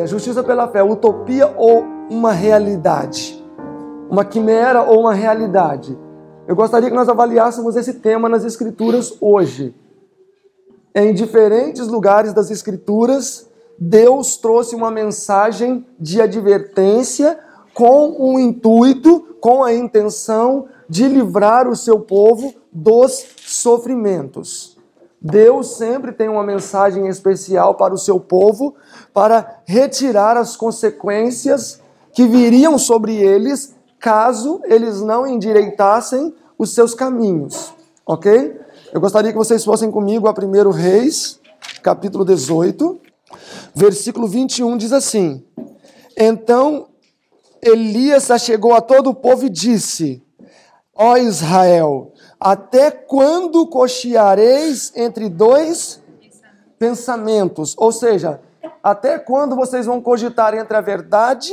é, justiça pela fé, utopia ou uma realidade? Uma quimera ou uma realidade? Eu gostaria que nós avaliássemos esse tema nas Escrituras hoje. Em diferentes lugares das Escrituras, Deus trouxe uma mensagem de advertência com o intuito, com a intenção de livrar o seu povo dos sofrimentos. Deus sempre tem uma mensagem especial para o seu povo para retirar as consequências que viriam sobre eles caso eles não endireitassem os seus caminhos, ok? Eu gostaria que vocês fossem comigo a 1 Reis, capítulo 18, versículo 21 diz assim: Então Elias chegou a todo o povo e disse: Ó Israel, até quando cocheareis entre dois pensamentos? Ou seja, até quando vocês vão cogitar entre a verdade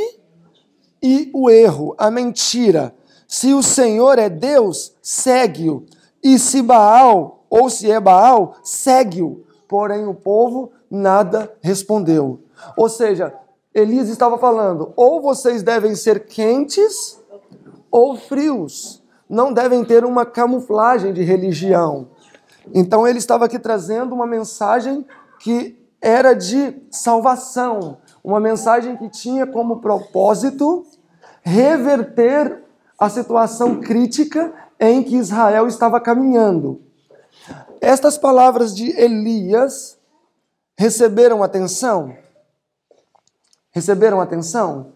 e o erro, a mentira? Se o Senhor é Deus, segue-o. E se Baal, ou se é Baal, segue-o. Porém, o povo nada respondeu. Ou seja, Elias estava falando: ou vocês devem ser quentes ou frios não devem ter uma camuflagem de religião. Então ele estava aqui trazendo uma mensagem que era de salvação, uma mensagem que tinha como propósito reverter a situação crítica em que Israel estava caminhando. Estas palavras de Elias receberam atenção? Receberam atenção?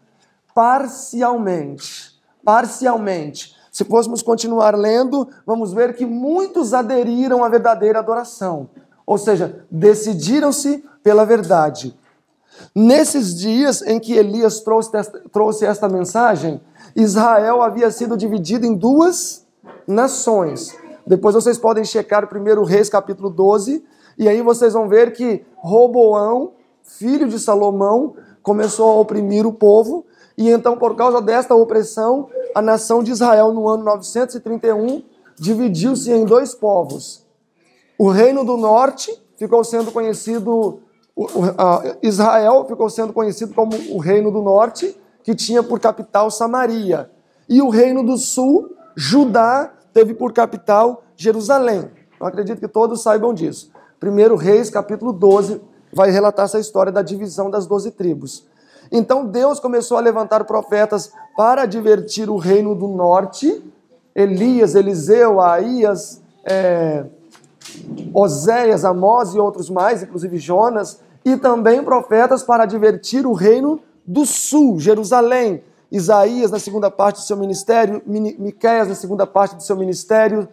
Parcialmente. Parcialmente. Se fôssemos continuar lendo, vamos ver que muitos aderiram à verdadeira adoração, ou seja, decidiram-se pela verdade. Nesses dias em que Elias trouxe, trouxe esta mensagem, Israel havia sido dividido em duas nações. Depois vocês podem checar o 1 Reis capítulo 12, e aí vocês vão ver que Roboão, filho de Salomão, começou a oprimir o povo, e então, por causa desta opressão, a nação de Israel, no ano 931, dividiu-se em dois povos. O reino do norte ficou sendo conhecido, Israel ficou sendo conhecido como o reino do norte, que tinha por capital Samaria. E o reino do sul, Judá, teve por capital Jerusalém. Eu acredito que todos saibam disso. Primeiro Reis, capítulo 12, vai relatar essa história da divisão das doze tribos. Então Deus começou a levantar profetas para advertir o reino do norte, Elias, Eliseu, Aías, é, Oséias, Amós e outros mais, inclusive Jonas, e também profetas para advertir o reino do sul, Jerusalém. Isaías na segunda parte do seu ministério, Miqueias na segunda parte do seu ministério,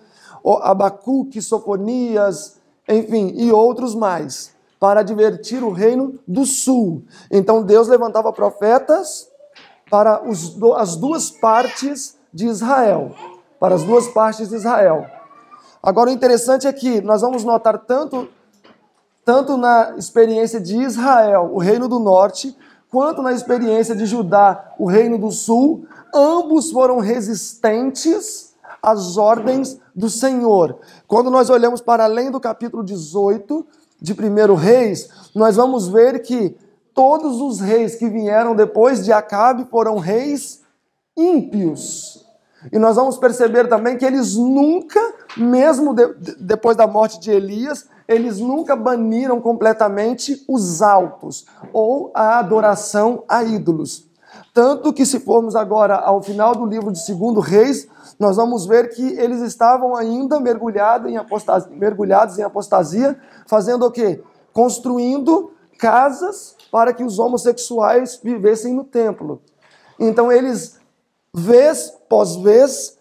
Abacuque, Sofonias, enfim, e outros mais para advertir o reino do sul. Então Deus levantava profetas para os, as duas partes de Israel, para as duas partes de Israel. Agora o interessante é que nós vamos notar tanto tanto na experiência de Israel, o reino do norte, quanto na experiência de Judá, o reino do sul, ambos foram resistentes às ordens do Senhor. Quando nós olhamos para além do capítulo 18, de 1 Reis, nós vamos ver que todos os reis que vieram depois de Acabe foram reis ímpios. E nós vamos perceber também que eles nunca, mesmo de, depois da morte de Elias, eles nunca baniram completamente os altos ou a adoração a ídolos. Tanto que, se formos agora ao final do livro de 2 Reis, nós vamos ver que eles estavam ainda mergulhados em apostasia, mergulhados em apostasia, fazendo o quê? Construindo casas para que os homossexuais vivessem no templo. Então eles, vez pós vez,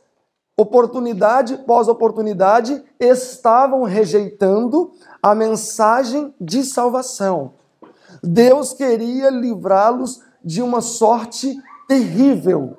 oportunidade pós oportunidade, estavam rejeitando a mensagem de salvação. Deus queria livrá-los de uma sorte terrível.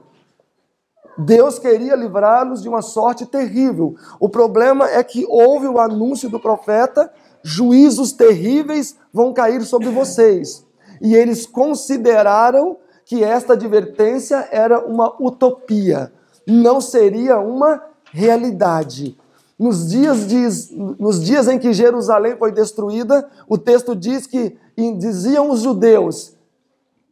Deus queria livrá-los de uma sorte terrível. O problema é que houve o anúncio do profeta: juízos terríveis vão cair sobre vocês. E eles consideraram que esta advertência era uma utopia, não seria uma realidade. Nos dias, nos dias em que Jerusalém foi destruída, o texto diz que diziam os judeus: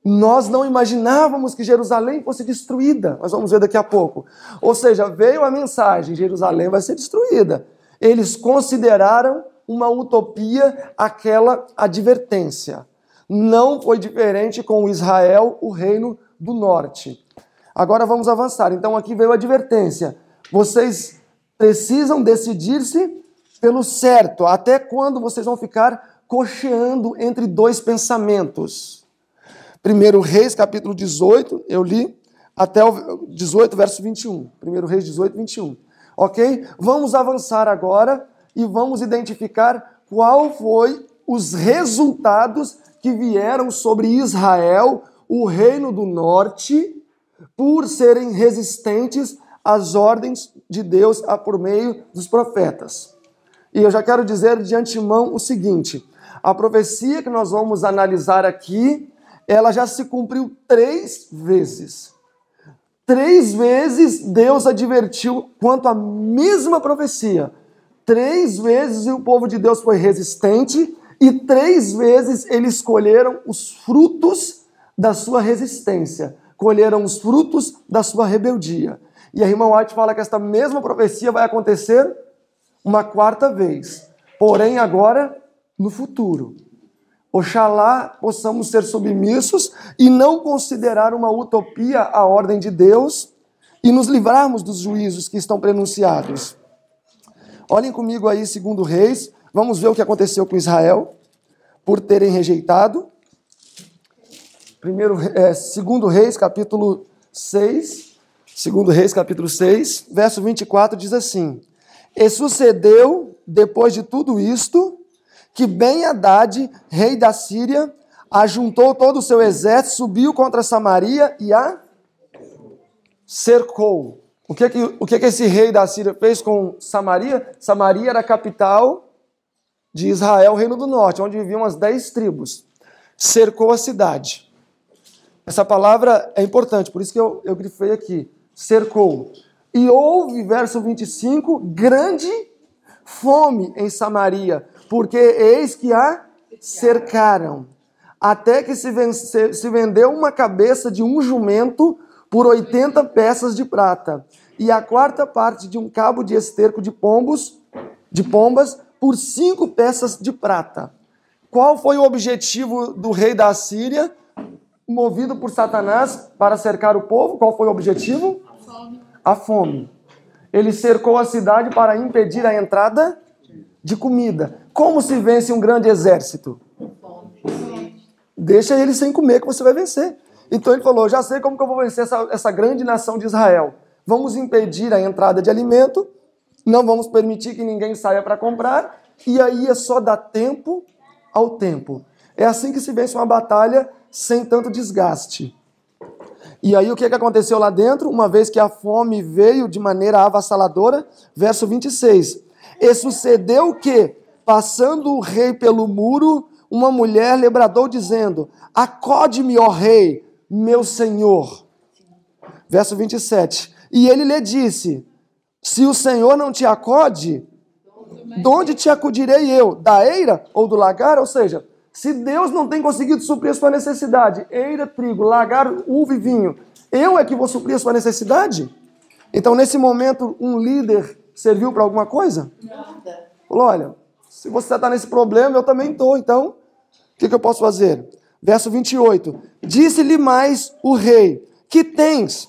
Nós não imaginávamos que Jerusalém fosse destruída. Nós vamos ver daqui a pouco. Ou seja, veio a mensagem: Jerusalém vai ser destruída. Eles consideraram uma utopia aquela advertência. Não foi diferente com Israel, o reino do norte. Agora vamos avançar. Então aqui veio a advertência. Vocês precisam decidir-se pelo certo. Até quando vocês vão ficar cocheando entre dois pensamentos? Primeiro Reis, capítulo 18, eu li até o 18, verso 21. Primeiro Reis 18, 21. Ok? Vamos avançar agora e vamos identificar qual foi os resultados que vieram sobre Israel, o reino do norte, por serem resistentes às ordens de Deus por meio dos profetas. E eu já quero dizer de antemão o seguinte: a profecia que nós vamos analisar aqui, ela já se cumpriu três vezes. Três vezes Deus advertiu quanto à mesma profecia. Três vezes o povo de Deus foi resistente e três vezes eles escolheram os frutos da sua resistência, colheram os frutos da sua rebeldia. E a irmã White fala que esta mesma profecia vai acontecer uma quarta vez, porém agora no futuro. Oxalá possamos ser submissos e não considerar uma utopia a ordem de Deus e nos livrarmos dos juízos que estão pronunciados. Olhem comigo aí, segundo Reis, vamos ver o que aconteceu com Israel por terem rejeitado. Primeiro, é, segundo Reis, capítulo 6, segundo Reis, capítulo 6, verso 24 diz assim: E sucedeu depois de tudo isto que Ben Haddad, rei da Síria, ajuntou todo o seu exército, subiu contra Samaria e a cercou. O que, que, o que, que esse rei da Síria fez com Samaria? Samaria era a capital de Israel, reino do norte, onde viviam as dez tribos. Cercou a cidade. Essa palavra é importante, por isso que eu, eu grifei aqui. Cercou. E houve, verso 25, grande fome em Samaria, porque eis que a cercaram, até que se, vence, se vendeu uma cabeça de um jumento por 80 peças de prata, e a quarta parte de um cabo de esterco de pombos, de pombas, por cinco peças de prata. Qual foi o objetivo do rei da Síria, movido por Satanás para cercar o povo? Qual foi o objetivo? A fome. A fome. Ele cercou a cidade para impedir a entrada de comida. Como se vence um grande exército? Deixa ele sem comer que você vai vencer. Então ele falou: já sei como que eu vou vencer essa, essa grande nação de Israel. Vamos impedir a entrada de alimento, não vamos permitir que ninguém saia para comprar, e aí é só dar tempo ao tempo. É assim que se vence uma batalha sem tanto desgaste. E aí o que, que aconteceu lá dentro? Uma vez que a fome veio de maneira avassaladora, verso 26. E sucedeu que, Passando o rei pelo muro, uma mulher lhe bradou dizendo: Acode-me, ó rei, meu senhor. Verso 27. E ele lhe disse: Se o Senhor não te acode, de onde te acudirei eu? Da eira ou do lagar? Ou seja, se Deus não tem conseguido suprir a sua necessidade, eira, trigo, lagar, uva e vinho, eu é que vou suprir a sua necessidade? Então, nesse momento, um líder serviu para alguma coisa? Nada. Falou: olha, se você está nesse problema, eu também estou. Então, o que, que eu posso fazer? Verso 28. Disse-lhe mais o rei: Que tens?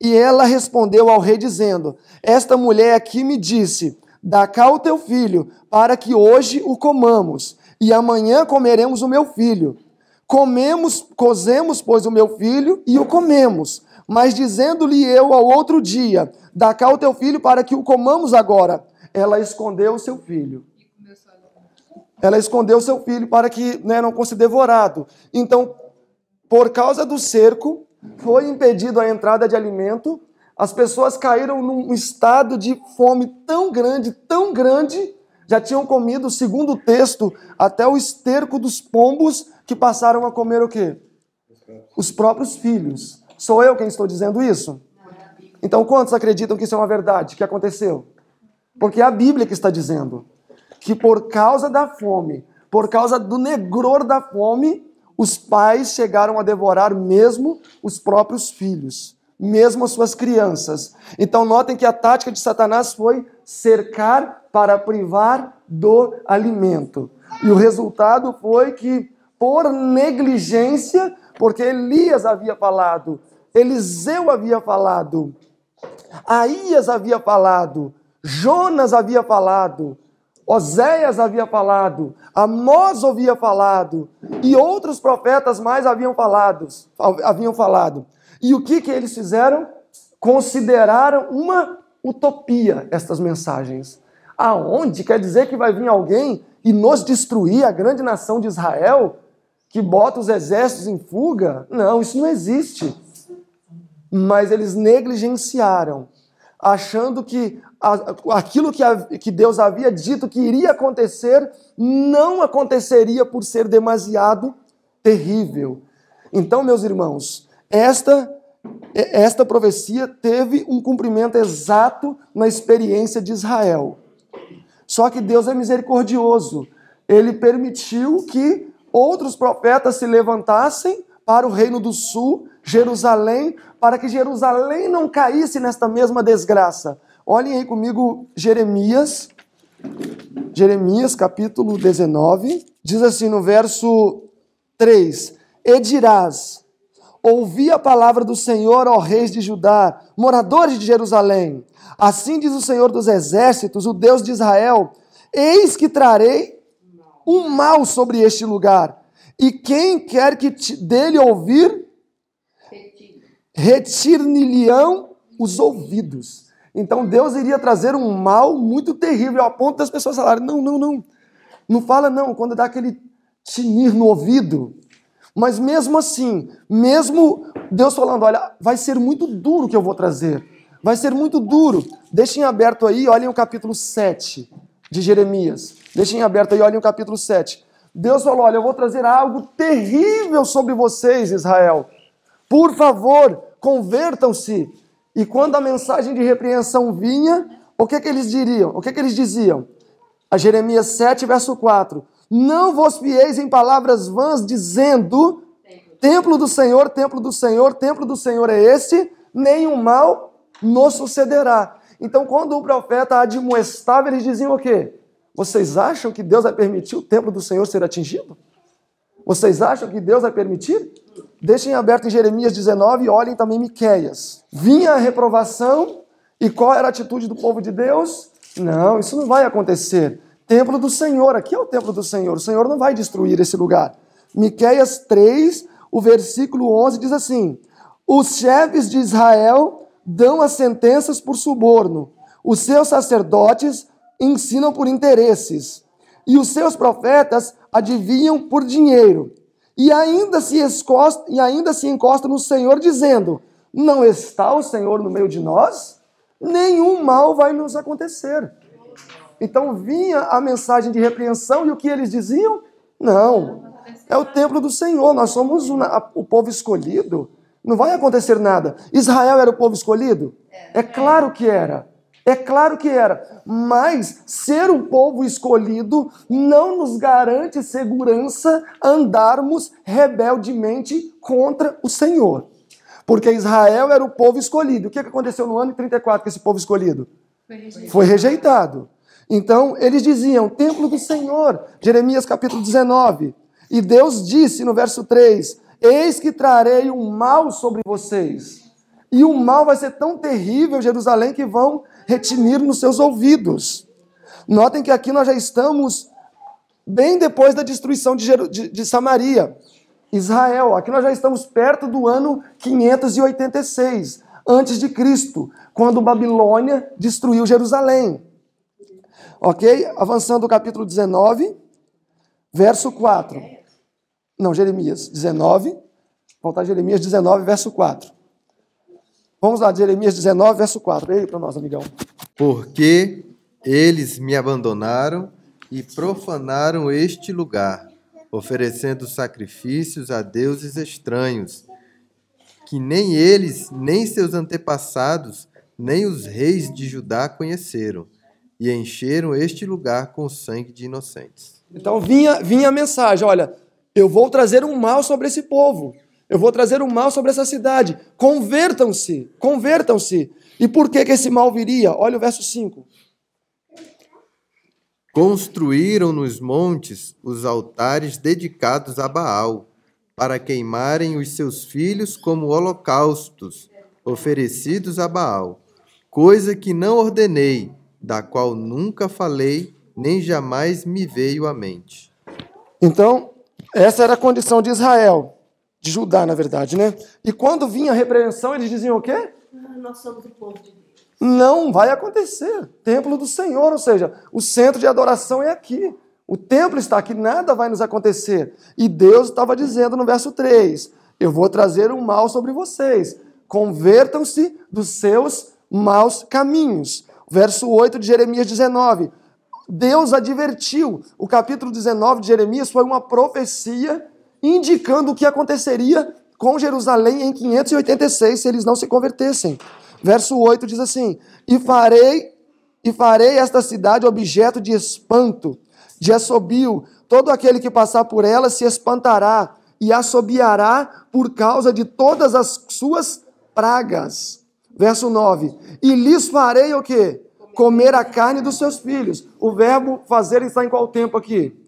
E ela respondeu ao rei, dizendo: Esta mulher aqui me disse: Dá cá o teu filho, para que hoje o comamos, e amanhã comeremos o meu filho. Comemos, cozemos, pois, o meu filho, e o comemos. Mas dizendo-lhe eu ao outro dia: Dá cá o teu filho, para que o comamos agora. Ela escondeu o seu filho ela escondeu seu filho para que né, não fosse devorado. Então, por causa do cerco, foi impedido a entrada de alimento. As pessoas caíram num estado de fome tão grande, tão grande, já tinham comido, segundo o texto, até o esterco dos pombos que passaram a comer o quê? Os próprios filhos. Sou eu quem estou dizendo isso? Então, quantos acreditam que isso é uma verdade, que aconteceu? Porque é a Bíblia que está dizendo que por causa da fome, por causa do negror da fome, os pais chegaram a devorar mesmo os próprios filhos, mesmo as suas crianças. Então, notem que a tática de Satanás foi cercar para privar do alimento. E o resultado foi que, por negligência, porque Elias havia falado, Eliseu havia falado, Aías havia falado, Jonas havia falado, Oséias havia falado, Amós havia falado, e outros profetas mais haviam falado, haviam falado. E o que, que eles fizeram? Consideraram uma utopia estas mensagens. Aonde quer dizer que vai vir alguém e nos destruir a grande nação de Israel, que bota os exércitos em fuga? Não, isso não existe. Mas eles negligenciaram, achando que aquilo que Deus havia dito que iria acontecer não aconteceria por ser demasiado terrível. Então, meus irmãos, esta esta profecia teve um cumprimento exato na experiência de Israel. Só que Deus é misericordioso. Ele permitiu que outros profetas se levantassem para o reino do sul, Jerusalém, para que Jerusalém não caísse nesta mesma desgraça. Olhem aí comigo Jeremias, Jeremias capítulo 19, diz assim no verso 3: E dirás: Ouvi a palavra do Senhor, ó reis de Judá, moradores de Jerusalém. Assim diz o Senhor dos exércitos, o Deus de Israel: Eis que trarei um mal sobre este lugar, e quem quer que dele ouvir, retire-lhe-ão os ouvidos. Então Deus iria trazer um mal muito terrível, ao ponto das pessoas falarem: não, não, não. Não fala não, quando dá aquele tinir no ouvido. Mas mesmo assim, mesmo Deus falando: olha, vai ser muito duro que eu vou trazer. Vai ser muito duro. Deixem aberto aí, olhem o capítulo 7 de Jeremias. Deixem aberto aí, olhem o capítulo 7. Deus falou: olha, eu vou trazer algo terrível sobre vocês, Israel. Por favor, convertam-se e quando a mensagem de repreensão vinha, o que, que eles diriam? O que, que eles diziam? A Jeremias 7, verso 4. Não vos fieis em palavras vãs, dizendo: Templo do Senhor, templo do Senhor, templo do Senhor é esse, nenhum mal nos sucederá. Então, quando o profeta admoestava, eles diziam o quê? Vocês acham que Deus vai permitir o templo do Senhor ser atingido? Vocês acham que Deus vai permitir? Deixem aberto em Jeremias 19 e olhem também Miqueias. Vinha a reprovação e qual era a atitude do povo de Deus? Não, isso não vai acontecer. Templo do Senhor, aqui é o templo do Senhor. O Senhor não vai destruir esse lugar. Miqueias 3, o versículo 11 diz assim: Os chefes de Israel dão as sentenças por suborno. Os seus sacerdotes ensinam por interesses. E os seus profetas adivinham por dinheiro, e ainda se encosta, e ainda se encosta no Senhor dizendo: Não está o Senhor no meio de nós? Nenhum mal vai nos acontecer. Então vinha a mensagem de repreensão e o que eles diziam? Não. É o templo do Senhor, nós somos o povo escolhido. Não vai acontecer nada. Israel era o povo escolhido? É claro que era. É claro que era, mas ser um povo escolhido não nos garante segurança andarmos rebeldemente contra o Senhor. Porque Israel era o povo escolhido. O que aconteceu no ano 34 com esse povo escolhido? Foi rejeitado. Foi rejeitado. Então, eles diziam: Templo do Senhor, Jeremias capítulo 19. E Deus disse no verso 3: Eis que trarei um mal sobre vocês. E o mal vai ser tão terrível, Jerusalém, que vão retinir nos seus ouvidos. Notem que aqui nós já estamos bem depois da destruição de, de, de Samaria, Israel. Aqui nós já estamos perto do ano 586 antes de Cristo, quando Babilônia destruiu Jerusalém. Ok? Avançando o capítulo 19, verso 4. Não, Jeremias 19. Voltar Jeremias 19, verso 4. Vamos lá, Jeremias 19, verso 4. Leia para nós, amigão. Porque eles me abandonaram e profanaram este lugar, oferecendo sacrifícios a deuses estranhos, que nem eles, nem seus antepassados, nem os reis de Judá conheceram, e encheram este lugar com sangue de inocentes. Então vinha, vinha a mensagem: olha, Eu vou trazer um mal sobre esse povo. Eu vou trazer um mal sobre essa cidade. Convertam-se, convertam-se. E por que, que esse mal viria? Olha o verso 5. Construíram nos montes os altares dedicados a Baal, para queimarem os seus filhos como holocaustos oferecidos a Baal, coisa que não ordenei, da qual nunca falei, nem jamais me veio à mente. Então, essa era a condição de Israel, de Judá, na verdade, né? E quando vinha a repreensão, eles diziam o quê? Nós somos o povo de Deus. Não vai acontecer. Templo do Senhor, ou seja, o centro de adoração é aqui. O templo está aqui, nada vai nos acontecer. E Deus estava dizendo no verso 3: Eu vou trazer um mal sobre vocês. Convertam-se dos seus maus caminhos. Verso 8 de Jeremias 19. Deus advertiu. O capítulo 19 de Jeremias foi uma profecia indicando o que aconteceria com Jerusalém em 586 se eles não se convertessem. Verso 8 diz assim: "E farei e farei esta cidade objeto de espanto, de assobio. Todo aquele que passar por ela se espantará e assobiará por causa de todas as suas pragas." Verso 9: "E lhes farei o quê? Comer a carne dos seus filhos." O verbo fazer está em qual tempo aqui?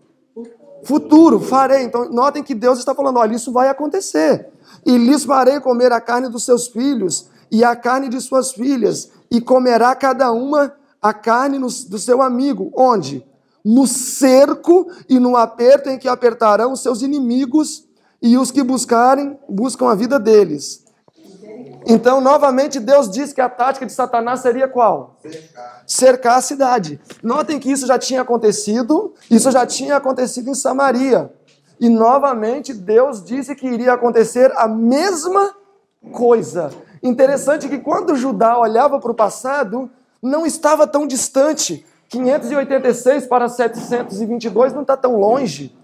Futuro, farei. Então, notem que Deus está falando: olha, isso vai acontecer. E lhes farei comer a carne dos seus filhos e a carne de suas filhas, e comerá cada uma a carne no- do seu amigo. Onde? No cerco e no aperto em que apertarão os seus inimigos e os que buscarem, buscam a vida deles. Então, novamente, Deus diz que a tática de Satanás seria qual? cercar a cidade. Notem que isso já tinha acontecido, isso já tinha acontecido em Samaria. E novamente Deus disse que iria acontecer a mesma coisa. Interessante que quando Judá olhava para o passado, não estava tão distante. 586 para 722 não está tão longe.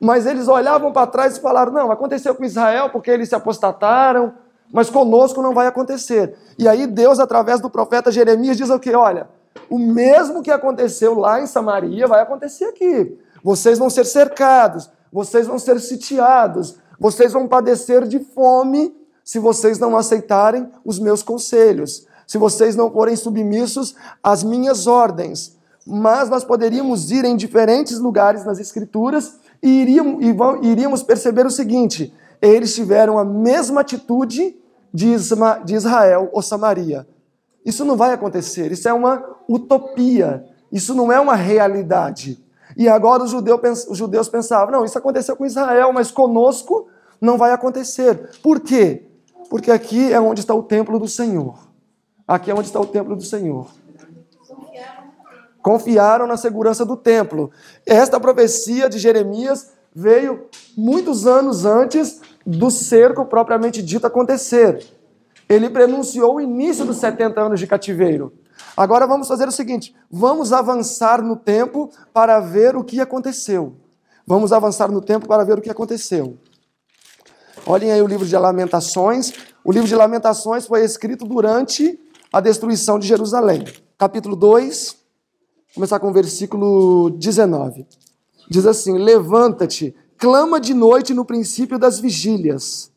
Mas eles olhavam para trás e falaram: não, aconteceu com Israel porque eles se apostataram, mas conosco não vai acontecer. E aí Deus, através do profeta Jeremias, diz o que? Olha, o mesmo que aconteceu lá em Samaria vai acontecer aqui. Vocês vão ser cercados, vocês vão ser sitiados, vocês vão padecer de fome se vocês não aceitarem os meus conselhos, se vocês não forem submissos às minhas ordens. Mas nós poderíamos ir em diferentes lugares nas Escrituras e iríamos, e vão- iríamos perceber o seguinte: eles tiveram a mesma atitude de Israel ou Samaria. Isso não vai acontecer, isso é uma utopia, isso não é uma realidade. E agora os, os judeus pensavam: não, isso aconteceu com Israel, mas conosco não vai acontecer. Por quê? Porque aqui é onde está o templo do Senhor. Aqui é onde está o templo do Senhor. Confiaram na segurança do templo. Esta profecia de Jeremias veio muitos anos antes do cerco propriamente dito acontecer. Ele prenunciou o início dos 70 anos de cativeiro. Agora vamos fazer o seguinte: vamos avançar no tempo para ver o que aconteceu. Vamos avançar no tempo para ver o que aconteceu. Olhem aí o livro de Lamentações. O livro de Lamentações foi escrito durante a destruição de Jerusalém. Capítulo 2, começar com o versículo 19. Diz assim: Levanta-te, clama de noite no princípio das vigílias.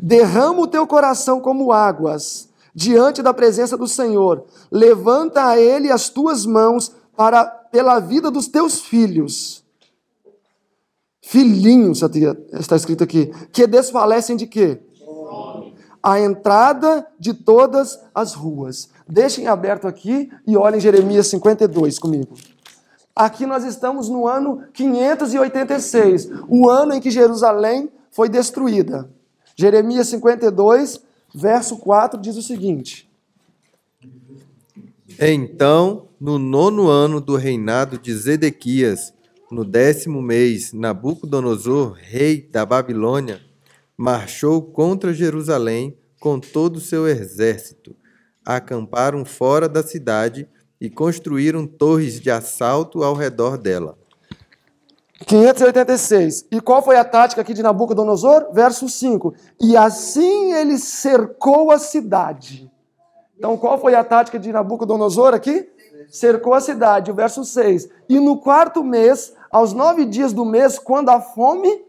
Derrama o teu coração como águas diante da presença do Senhor. Levanta a ele as tuas mãos para pela vida dos teus filhos. Filhinhos, está escrito aqui, que desfalecem de quê? A entrada de todas as ruas. Deixem aberto aqui e olhem Jeremias 52 comigo. Aqui nós estamos no ano 586, o ano em que Jerusalém foi destruída. Jeremias 52, verso 4 diz o seguinte: Então, no nono ano do reinado de Zedequias, no décimo mês, Nabucodonosor, rei da Babilônia, marchou contra Jerusalém com todo o seu exército. Acamparam fora da cidade e construíram torres de assalto ao redor dela. 586. E qual foi a tática aqui de Nabucodonosor? Verso 5. E assim ele cercou a cidade. Então, qual foi a tática de Nabucodonosor aqui? Cercou a cidade. Verso 6. E no quarto mês, aos nove dias do mês, quando a fome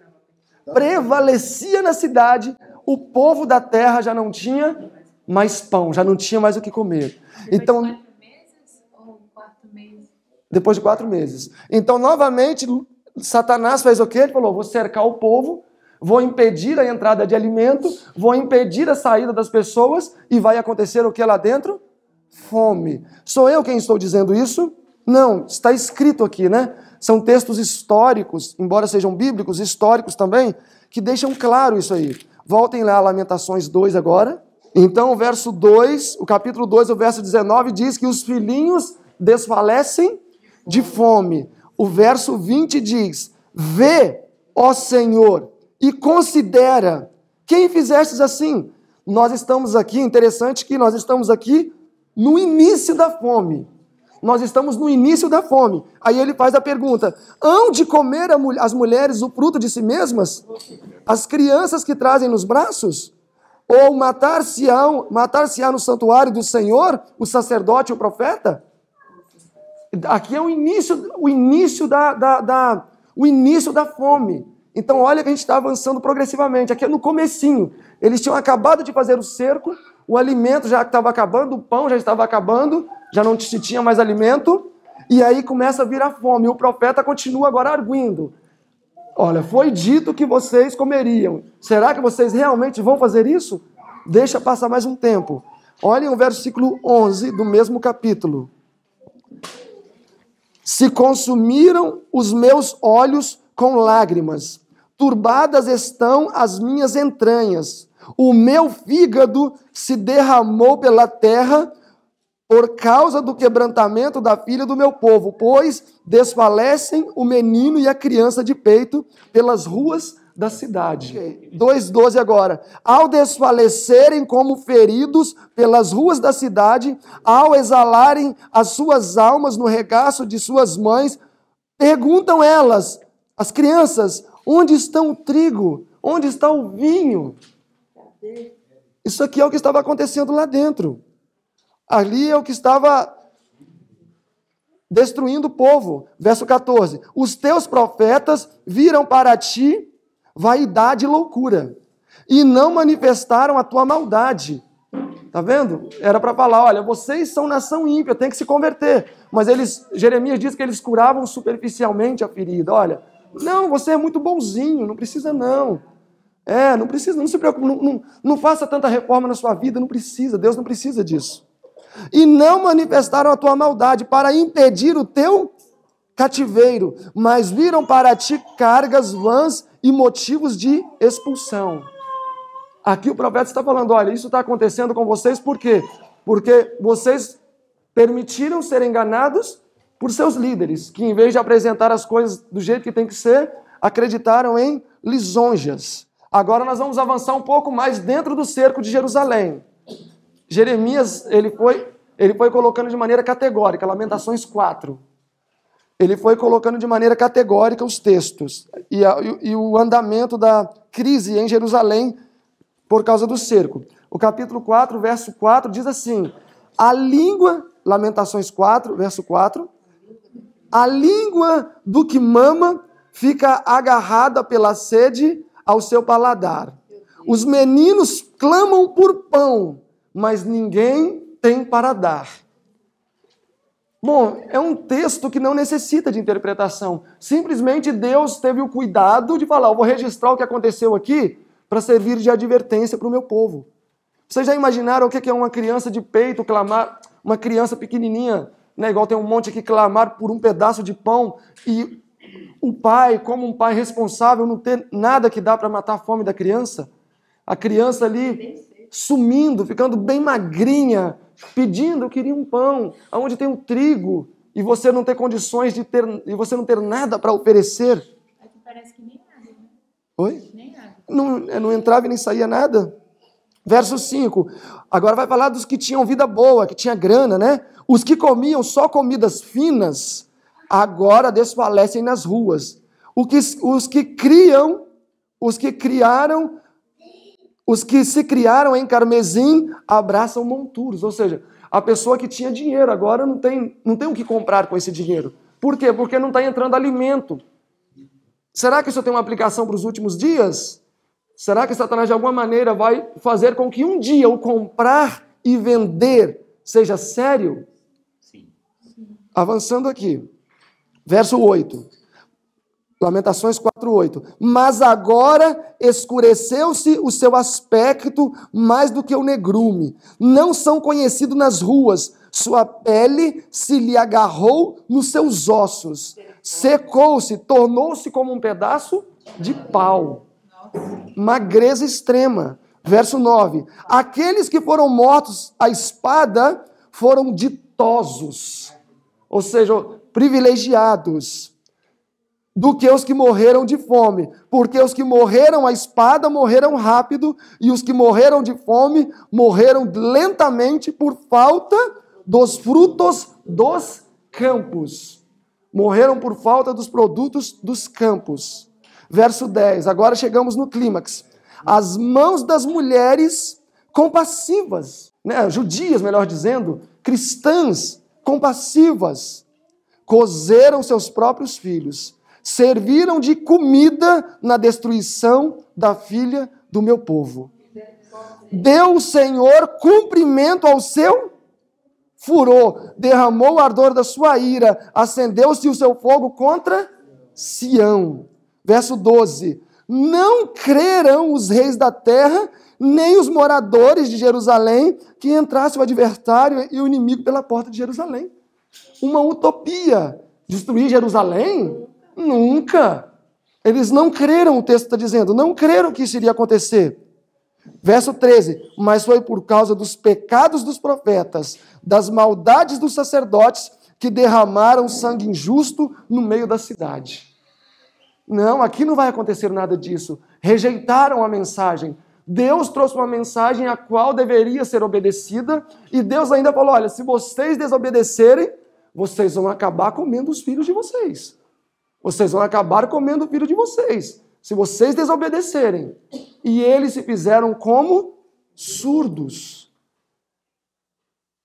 prevalecia na cidade, o povo da terra já não tinha mais pão, já não tinha mais o que comer. Então, Depois de quatro meses ou quatro meses? Depois de quatro meses. Então, novamente, Satanás fez o quê? Ele falou: vou cercar o povo, vou impedir a entrada de alimento, vou impedir a saída das pessoas e vai acontecer o que lá dentro? Fome. Sou eu quem estou dizendo isso? Não, está escrito aqui, né? São textos históricos, embora sejam bíblicos, históricos também, que deixam claro isso aí. Voltem lá a Lamentações 2 agora. Então, o verso 2, o capítulo 2, o verso 19 diz que os filhinhos desfalecem de fome. O verso 20 diz: Vê, ó Senhor, e considera quem fizestes assim. Nós estamos aqui, interessante que nós estamos aqui no início da fome. Nós estamos no início da fome. Aí ele faz a pergunta: hão de comer as mulheres o fruto de si mesmas? As crianças que trazem nos braços? Ou matar-se-á matar no santuário do Senhor o sacerdote o profeta? Aqui é o início, o início da, da, da- o início da fome. Então olha que a gente está avançando progressivamente. Aqui é no comecinho. Eles tinham acabado de fazer o cerco, o alimento já estava acabando, o pão já estava acabando, já não se tinha mais alimento, e aí começa a vir a fome. O profeta continua agora arguindo. Olha, foi dito que vocês comeriam. Será que vocês realmente vão fazer isso? Deixa passar mais um tempo. Olhem o versículo 11 do mesmo capítulo. Se consumiram os meus olhos com lágrimas, turbadas estão as minhas entranhas. O meu fígado se derramou pela terra por causa do quebrantamento da filha do meu povo, pois desfalecem o menino e a criança de peito pelas ruas da cidade. 2,12 agora. Ao desfalecerem como feridos pelas ruas da cidade, ao exalarem as suas almas no regaço de suas mães, perguntam elas, as crianças, onde está o trigo? Onde está o vinho? Isso aqui é o que estava acontecendo lá dentro. Ali é o que estava destruindo o povo. Verso 14: Os teus profetas viram para ti vaidade e loucura, e não manifestaram a tua maldade. Tá vendo? Era para falar, olha, vocês são nação ímpia, tem que se converter. Mas eles, Jeremias diz que eles curavam superficialmente a ferida. Olha, não, você é muito bonzinho, não precisa não. É, não precisa, não se preocupe, não, não, não faça tanta reforma na sua vida, não precisa, Deus não precisa disso. E não manifestaram a tua maldade para impedir o teu cativeiro, mas viram para ti cargas vãs e motivos de expulsão. Aqui o profeta está falando: olha, isso está acontecendo com vocês por quê? Porque vocês permitiram ser enganados por seus líderes, que em vez de apresentar as coisas do jeito que tem que ser, acreditaram em lisonjas. Agora nós vamos avançar um pouco mais dentro do cerco de Jerusalém. Jeremias, ele foi, ele foi colocando de maneira categórica, Lamentações 4. Ele foi colocando de maneira categórica os textos e, a, e, o andamento da crise em Jerusalém por causa do cerco. O capítulo 4, verso 4 diz assim: A língua, Lamentações 4, verso 4, a língua do que mama fica agarrada pela sede ao seu paladar. Os meninos clamam por pão, mas ninguém tem para dar. Bom, é um texto que não necessita de interpretação. Simplesmente Deus teve o cuidado de falar: eu vou registrar o que aconteceu aqui para servir de advertência para o meu povo. Vocês já imaginaram o que é uma criança de peito clamar, uma criança pequenininha, né, igual tem um monte aqui, clamar por um pedaço de pão e o pai, como um pai responsável, não ter nada que dá para matar a fome da criança? A criança ali sumindo, ficando bem magrinha, pedindo, eu queria um pão, aonde tem um trigo, e você não ter condições de ter, e você não ter nada para oferecer. Aqui parece que nem água, né? Oi? Nem água. Não, não entrava e nem saía nada. Verso 5. Agora vai falar dos que tinham vida boa, que tinha grana, né? Os que comiam só comidas finas, agora desfalecem nas ruas. O que, os que criam, os que criaram, os que se criaram em carmesim, abraçam monturos. Ou seja, a pessoa que tinha dinheiro agora não tem, não tem o que comprar com esse dinheiro. Por quê? Porque não está entrando alimento. Será que isso tem uma aplicação para os últimos dias? Será que Satanás de alguma maneira vai fazer com que um dia o comprar e vender seja sério? Sim. Avançando aqui. Verso 8. Lamentações 4:8. Mas agora escureceu-se o seu aspecto mais do que o negrume. Não são conhecidos nas ruas. Sua pele se lhe agarrou nos seus ossos. Secou-se, tornou-se como um pedaço de pau. Magreza extrema. Verso 9. Aqueles que foram mortos à espada foram ditosos, ou seja, privilegiados do que os que morreram de fome, porque os que morreram à espada morreram rápido, e os que morreram de fome morreram lentamente por falta dos frutos dos campos. Morreram por falta dos produtos dos campos. Verso 10, agora chegamos no clímax. As mãos das mulheres compassivas, né, judias, melhor dizendo, cristãs compassivas, cozeram seus próprios filhos serviram de comida na destruição da filha do meu povo. Deu o Senhor cumprimento ao seu furor, derramou o ardor da sua ira, acendeu-se o seu fogo contra Sião. Verso 12: Não crerão os reis da terra, nem os moradores de Jerusalém, que entrasse o adversário e o inimigo pela porta de Jerusalém. Uma utopia. Destruir Jerusalém? Nunca. Eles não creram, o texto está dizendo, não creram que isso iria acontecer. Verso 13: Mas foi por causa dos pecados dos profetas, das maldades dos sacerdotes, que derramaram sangue injusto no meio da cidade. Não, aqui não vai acontecer nada disso. Rejeitaram a mensagem. Deus trouxe uma mensagem a qual deveria ser obedecida, e Deus ainda falou: olha, se vocês desobedecerem, vocês vão acabar comendo os filhos de vocês. Vocês vão acabar comendo o filho de vocês, se vocês desobedecerem. E eles se fizeram como surdos.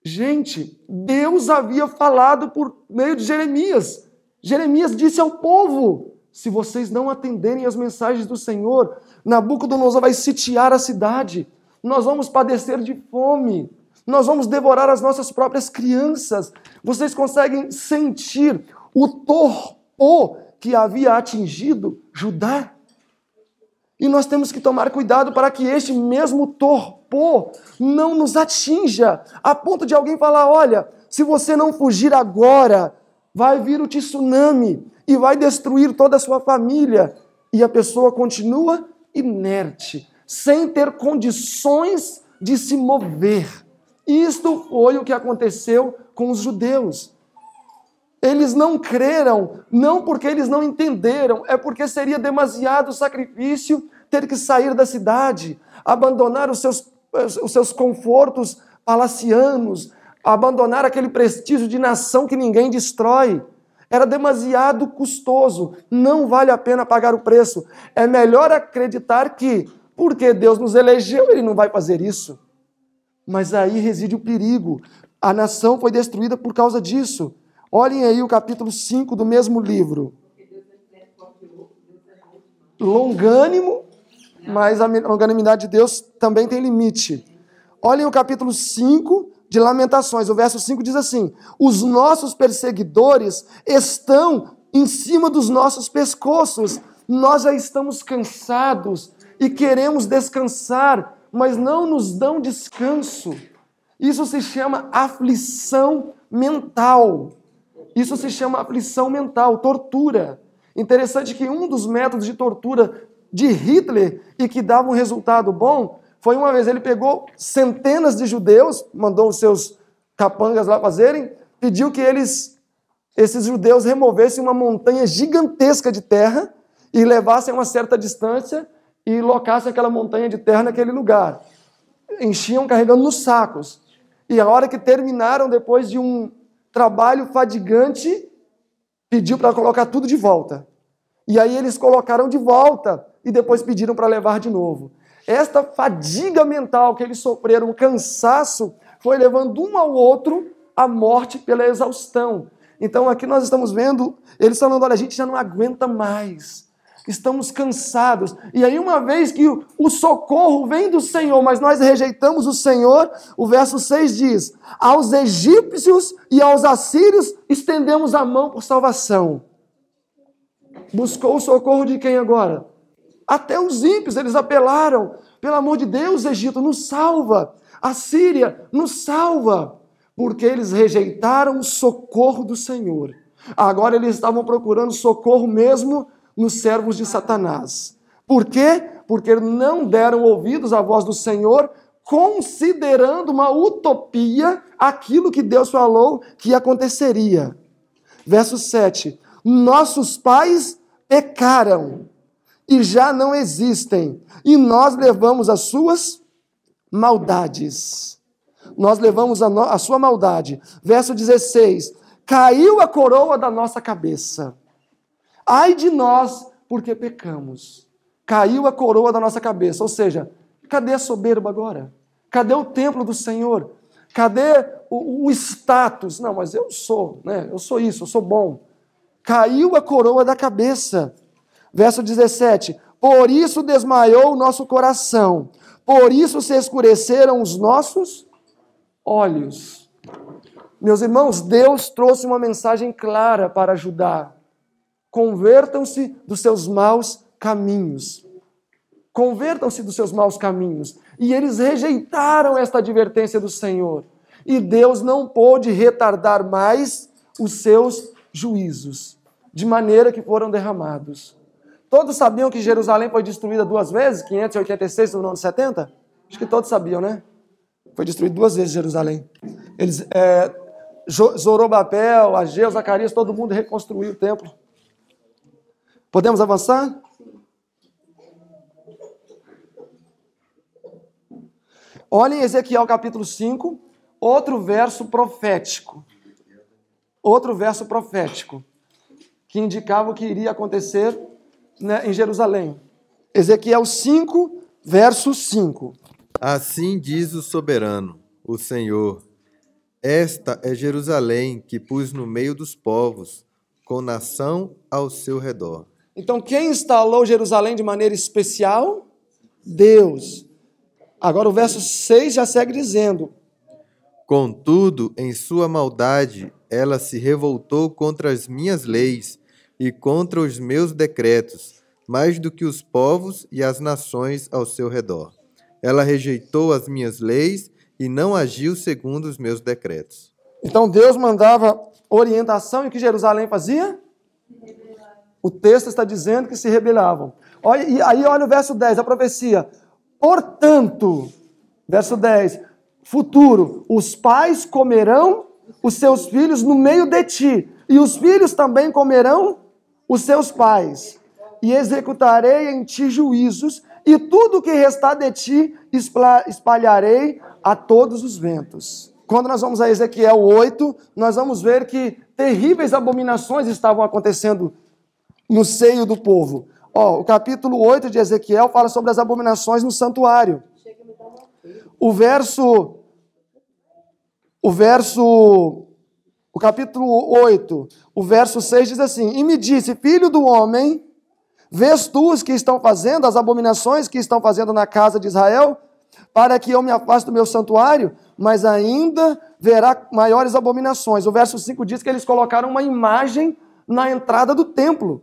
Gente, Deus havia falado por meio de Jeremias. Jeremias disse ao povo: se vocês não atenderem as mensagens do Senhor, Nabucodonosor vai sitiar a cidade. Nós vamos padecer de fome. Nós vamos devorar as nossas próprias crianças. Vocês conseguem sentir o torpor que havia atingido Judá. E nós temos que tomar cuidado para que este mesmo torpor não nos atinja, a ponto de alguém falar: olha, se você não fugir agora, vai vir o tsunami e vai destruir toda a sua família. E a pessoa continua inerte, sem ter condições de se mover. Isto foi o que aconteceu com os judeus. Eles não creram, não porque eles não entenderam, é porque seria demasiado sacrifício ter que sair da cidade, abandonar os seus, os seus confortos palacianos, abandonar aquele prestígio de nação que ninguém destrói. Era demasiado custoso, não vale a pena pagar o preço. É melhor acreditar que, porque Deus nos elegeu, Ele não vai fazer isso. Mas aí reside o perigo. A nação foi destruída por causa disso. Olhem aí o capítulo 5 do mesmo livro. Longânimo, mas a longanimidade de Deus também tem limite. Olhem o capítulo 5 de Lamentações. O verso 5 diz assim: Os nossos perseguidores estão em cima dos nossos pescoços. Nós já estamos cansados e queremos descansar, mas não nos dão descanso. Isso se chama aflição mental. Isso se chama aflição mental, tortura. Interessante que um dos métodos de tortura de Hitler e que dava um resultado bom foi uma vez ele pegou centenas de judeus, mandou os seus capangas lá fazerem, pediu que eles, esses judeus, removessem uma montanha gigantesca de terra e levassem a uma certa distância e locassem aquela montanha de terra naquele lugar. Enchiam carregando nos sacos. E a hora que terminaram, depois de um trabalho fadigante, pediu para colocar tudo de volta. E aí eles colocaram de volta e depois pediram para levar de novo. Esta fadiga mental que eles sofreram, o cansaço, foi levando um ao outro à morte pela exaustão. Então aqui nós estamos vendo eles falando: olha, a gente já não aguenta mais. Estamos cansados. E aí, uma vez que o socorro vem do Senhor, mas nós rejeitamos o Senhor, o verso 6 diz: Aos egípcios e aos assírios estendemos a mão por salvação. Buscou o socorro de quem agora? Até os ímpios, eles apelaram. Pelo amor de Deus, Egito, nos salva. A Síria, nos salva. Porque eles rejeitaram o socorro do Senhor. Agora eles estavam procurando socorro mesmo nos servos de Satanás. Por quê? Porque não deram ouvidos à voz do Senhor, considerando uma utopia aquilo que Deus falou que aconteceria. Verso 7: Nossos pais pecaram e já não existem, e nós levamos as suas maldades. Nós levamos a, no, a sua maldade. Verso 16: Caiu a coroa da nossa cabeça. Ai de nós, porque pecamos. Caiu a coroa da nossa cabeça. Ou seja, cadê a soberba agora? Cadê o templo do Senhor? Cadê o, o status? Não, mas eu sou, né? Eu sou isso, eu sou bom. Caiu a coroa da cabeça. Verso 17: Por isso desmaiou o nosso coração, por isso se escureceram os nossos olhos. Meus irmãos, Deus trouxe uma mensagem clara para ajudar. Convertam-se dos seus maus caminhos. Convertam-se dos seus maus caminhos. E eles rejeitaram esta advertência do Senhor. E Deus não pôde retardar mais os seus juízos, de maneira que foram derramados. Todos sabiam que Jerusalém foi destruída duas vezes, 586 no ano 70? Acho que todos sabiam, né? Foi destruído duas vezes Jerusalém. Eles, é, Zorobabel, Ageu, Zacarias, todo mundo reconstruiu o templo. Podemos avançar? Olhem Ezequiel capítulo 5, outro verso profético. Outro verso profético que indicava o que iria acontecer né, em Jerusalém. Ezequiel 5, verso 5. Assim diz o soberano, o Senhor: Esta é Jerusalém que pus no meio dos povos, com nação ao seu redor. Então, quem instalou Jerusalém de maneira especial? Deus. Agora, o verso 6 já segue dizendo: Contudo, em sua maldade, ela se revoltou contra as minhas leis e contra os meus decretos, mais do que os povos e as nações ao seu redor. Ela rejeitou as minhas leis e não agiu segundo os meus decretos. Então Deus mandava orientação e o que Jerusalém fazia? O texto está dizendo que se rebelavam. Olha, e aí olha o verso 10, a profecia. Portanto, verso 10, futuro, os pais comerão os seus filhos no meio de ti, e os filhos também comerão os seus pais, e executarei em ti juízos, e tudo que restar de ti espalharei a todos os ventos. Quando nós vamos a Ezequiel 8, nós vamos ver que terríveis abominações estavam acontecendo no seio do povo. Ó, o capítulo 8 de Ezequiel fala sobre as abominações no santuário. O verso o verso o capítulo 8, o verso 6 diz assim: E me disse, filho do homem, vês tu os que estão fazendo, as abominações que estão fazendo na casa de Israel, para que eu me afaste do meu santuário, mas ainda verá maiores abominações. O verso 5 diz que eles colocaram uma imagem na entrada do templo.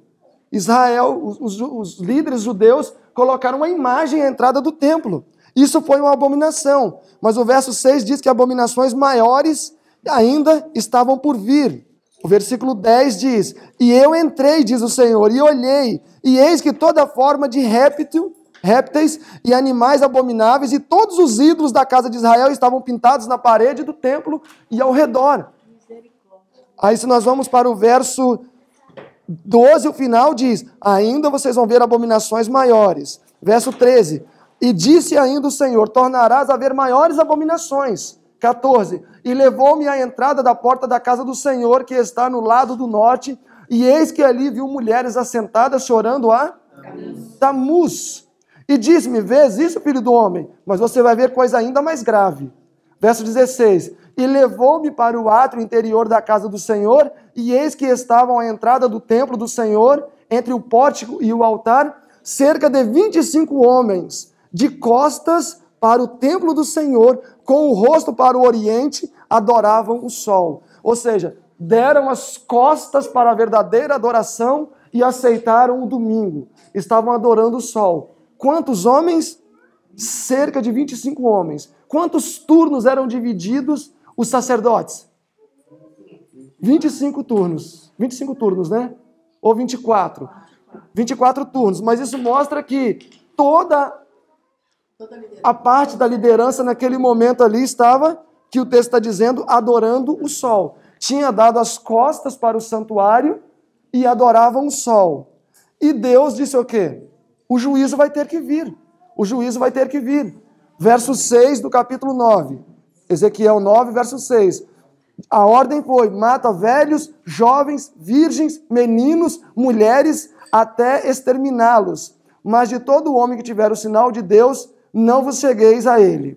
Israel, os, os líderes judeus, colocaram uma imagem à entrada do templo. Isso foi uma abominação. Mas o verso 6 diz que abominações maiores ainda estavam por vir. O versículo 10 diz: E eu entrei, diz o Senhor, e olhei, e eis que toda forma de réptil, répteis e animais abomináveis, e todos os ídolos da casa de Israel estavam pintados na parede do templo e ao redor. Aí, se nós vamos para o verso 12, o final diz: Ainda vocês vão ver abominações maiores. Verso 13: E disse ainda o Senhor: Tornarás a ver maiores abominações. 14. E levou-me à entrada da porta da casa do Senhor, que está no lado do norte, e eis que ali viu mulheres assentadas chorando a Tamuz. E disse-me: Vês isso, filho do homem? Mas você vai ver coisa ainda mais grave. Verso 16: E levou-me para o átrio interior da casa do Senhor, e eis que estavam à entrada do templo do Senhor entre o pórtico e o altar, cerca de 25 homens, de costas para o templo do Senhor, com o rosto para o oriente, adoravam o sol. Ou seja, deram as costas para a verdadeira adoração e aceitaram o domingo. Estavam adorando o sol. Quantos homens? Cerca de 25 homens. Quantos turnos eram divididos os sacerdotes? 25 turnos. 25 turnos, né? Ou 24. 24 turnos. Mas isso mostra que toda a parte da liderança naquele momento ali estava, que o texto está dizendo, adorando o sol. Tinha dado as costas para o santuário e adoravam o sol. E Deus disse o quê? O juízo vai ter que vir. O juízo vai ter que vir. Verso 6 do capítulo 9. Ezequiel 9, verso 6. A ordem foi: mata velhos, jovens, virgens, meninos, mulheres, até exterminá-los. Mas de todo homem que tiver o sinal de Deus, não vos chegueis a ele.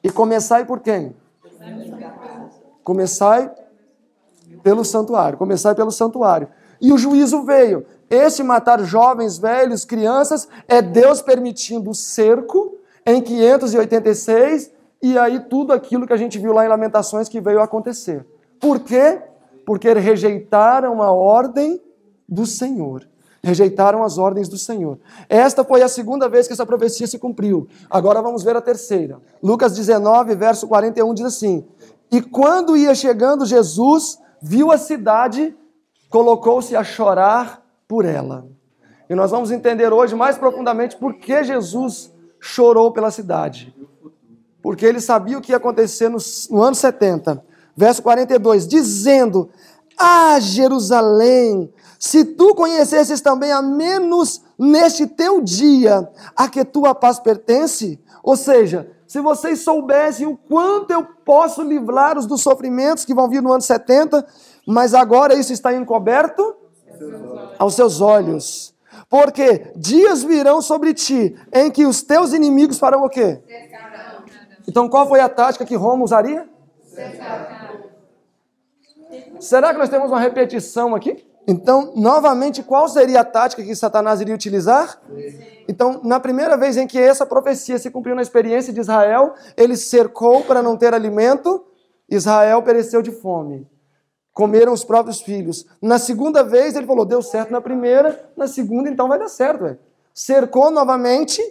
E começai por quem? Começai pelo santuário. Começai pelo santuário. E o juízo veio. Este matar jovens, velhos, crianças, é Deus permitindo o cerco em 586 e aí tudo aquilo que a gente viu lá em Lamentações que veio acontecer. Por quê? Porque rejeitaram a ordem do Senhor. Rejeitaram as ordens do Senhor. Esta foi a segunda vez que essa profecia se cumpriu. Agora vamos ver a terceira. Lucas 19, verso 41 diz assim: E quando ia chegando Jesus, viu a cidade, colocou-se a chorar por ela. E nós vamos entender hoje mais profundamente por que Jesus chorou pela cidade. Porque ele sabia o que ia acontecer no, no ano 70. Verso 42, dizendo: Ah, Jerusalém, se tu conhecesses também a menos neste teu dia a que tua paz pertence, ou seja, se vocês soubessem o quanto eu posso livrar-os dos sofrimentos que vão vir no ano 70, mas agora isso está encoberto aos seus olhos. Porque dias virão sobre ti em que os teus inimigos farão o quê? Então qual foi a tática que Roma usaria? Será que nós temos uma repetição aqui? Então, novamente, qual seria a tática que Satanás iria utilizar? Então, na primeira vez em que essa profecia se cumpriu na experiência de Israel, ele cercou para não ter alimento, Israel pereceu de fome. Comeram os próprios filhos. Na segunda vez, ele falou: deu certo na primeira, na segunda, então vai dar certo. Véio. Cercou novamente,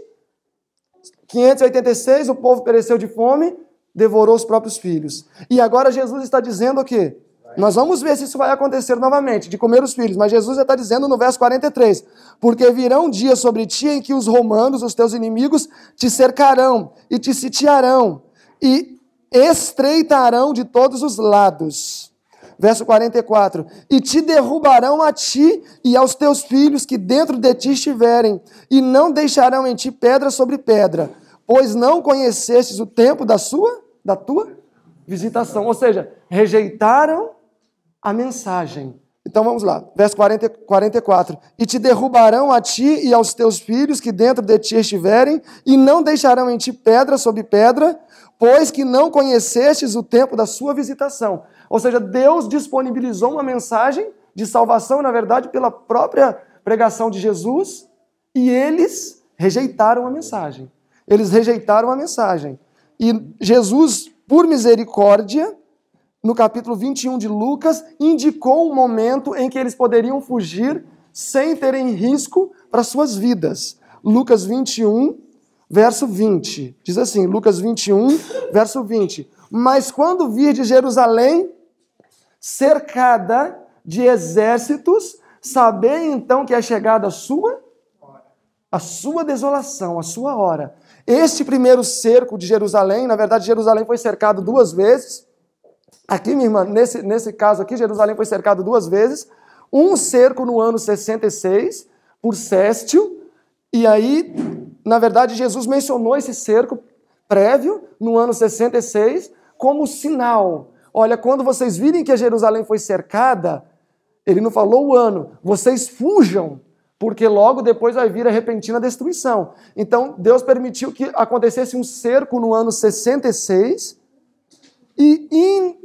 586, o povo pereceu de fome, devorou os próprios filhos. E agora Jesus está dizendo o quê? Nós vamos ver se isso vai acontecer novamente, de comer os filhos. Mas Jesus já está dizendo no verso 43: Porque virão dias sobre ti em que os romanos, os teus inimigos, te cercarão e te sitiarão e estreitarão de todos os lados. Verso 44: E te derrubarão a ti e aos teus filhos que dentro de ti estiverem, e não deixarão em ti pedra sobre pedra, pois não conhecestes o tempo da sua, da tua visitação. Ou seja, rejeitaram a mensagem. Então vamos lá, verso 40, 44. E te derrubarão a ti e aos teus filhos que dentro de ti estiverem, e não deixarão em ti pedra sobre pedra, pois que não conhecestes o tempo da sua visitação. Ou seja, Deus disponibilizou uma mensagem de salvação, na verdade, pela própria pregação de Jesus, e eles rejeitaram a mensagem. Eles rejeitaram a mensagem. E Jesus, por misericórdia, no capítulo 21 de Lucas, indicou um momento em que eles poderiam fugir sem terem risco para suas vidas. Lucas 21, verso 20. Diz assim, Lucas 21, verso 20. Mas quando vir de Jerusalém cercada de exércitos, sabei então que é chegada a sua a sua desolação, a sua hora. Este primeiro cerco de Jerusalém, na verdade Jerusalém foi cercado duas vezes. Aqui, minha irmã, nesse, nesse caso aqui, Jerusalém foi cercado duas vezes. Um cerco no ano 66 por Céstio, e aí, na verdade, Jesus mencionou esse cerco prévio no ano 66 como sinal. Olha, quando vocês virem que Jerusalém foi cercada, ele não falou o ano, vocês fujam, porque logo depois vai vir a repentina destruição. Então, Deus permitiu que acontecesse um cerco no ano 66 e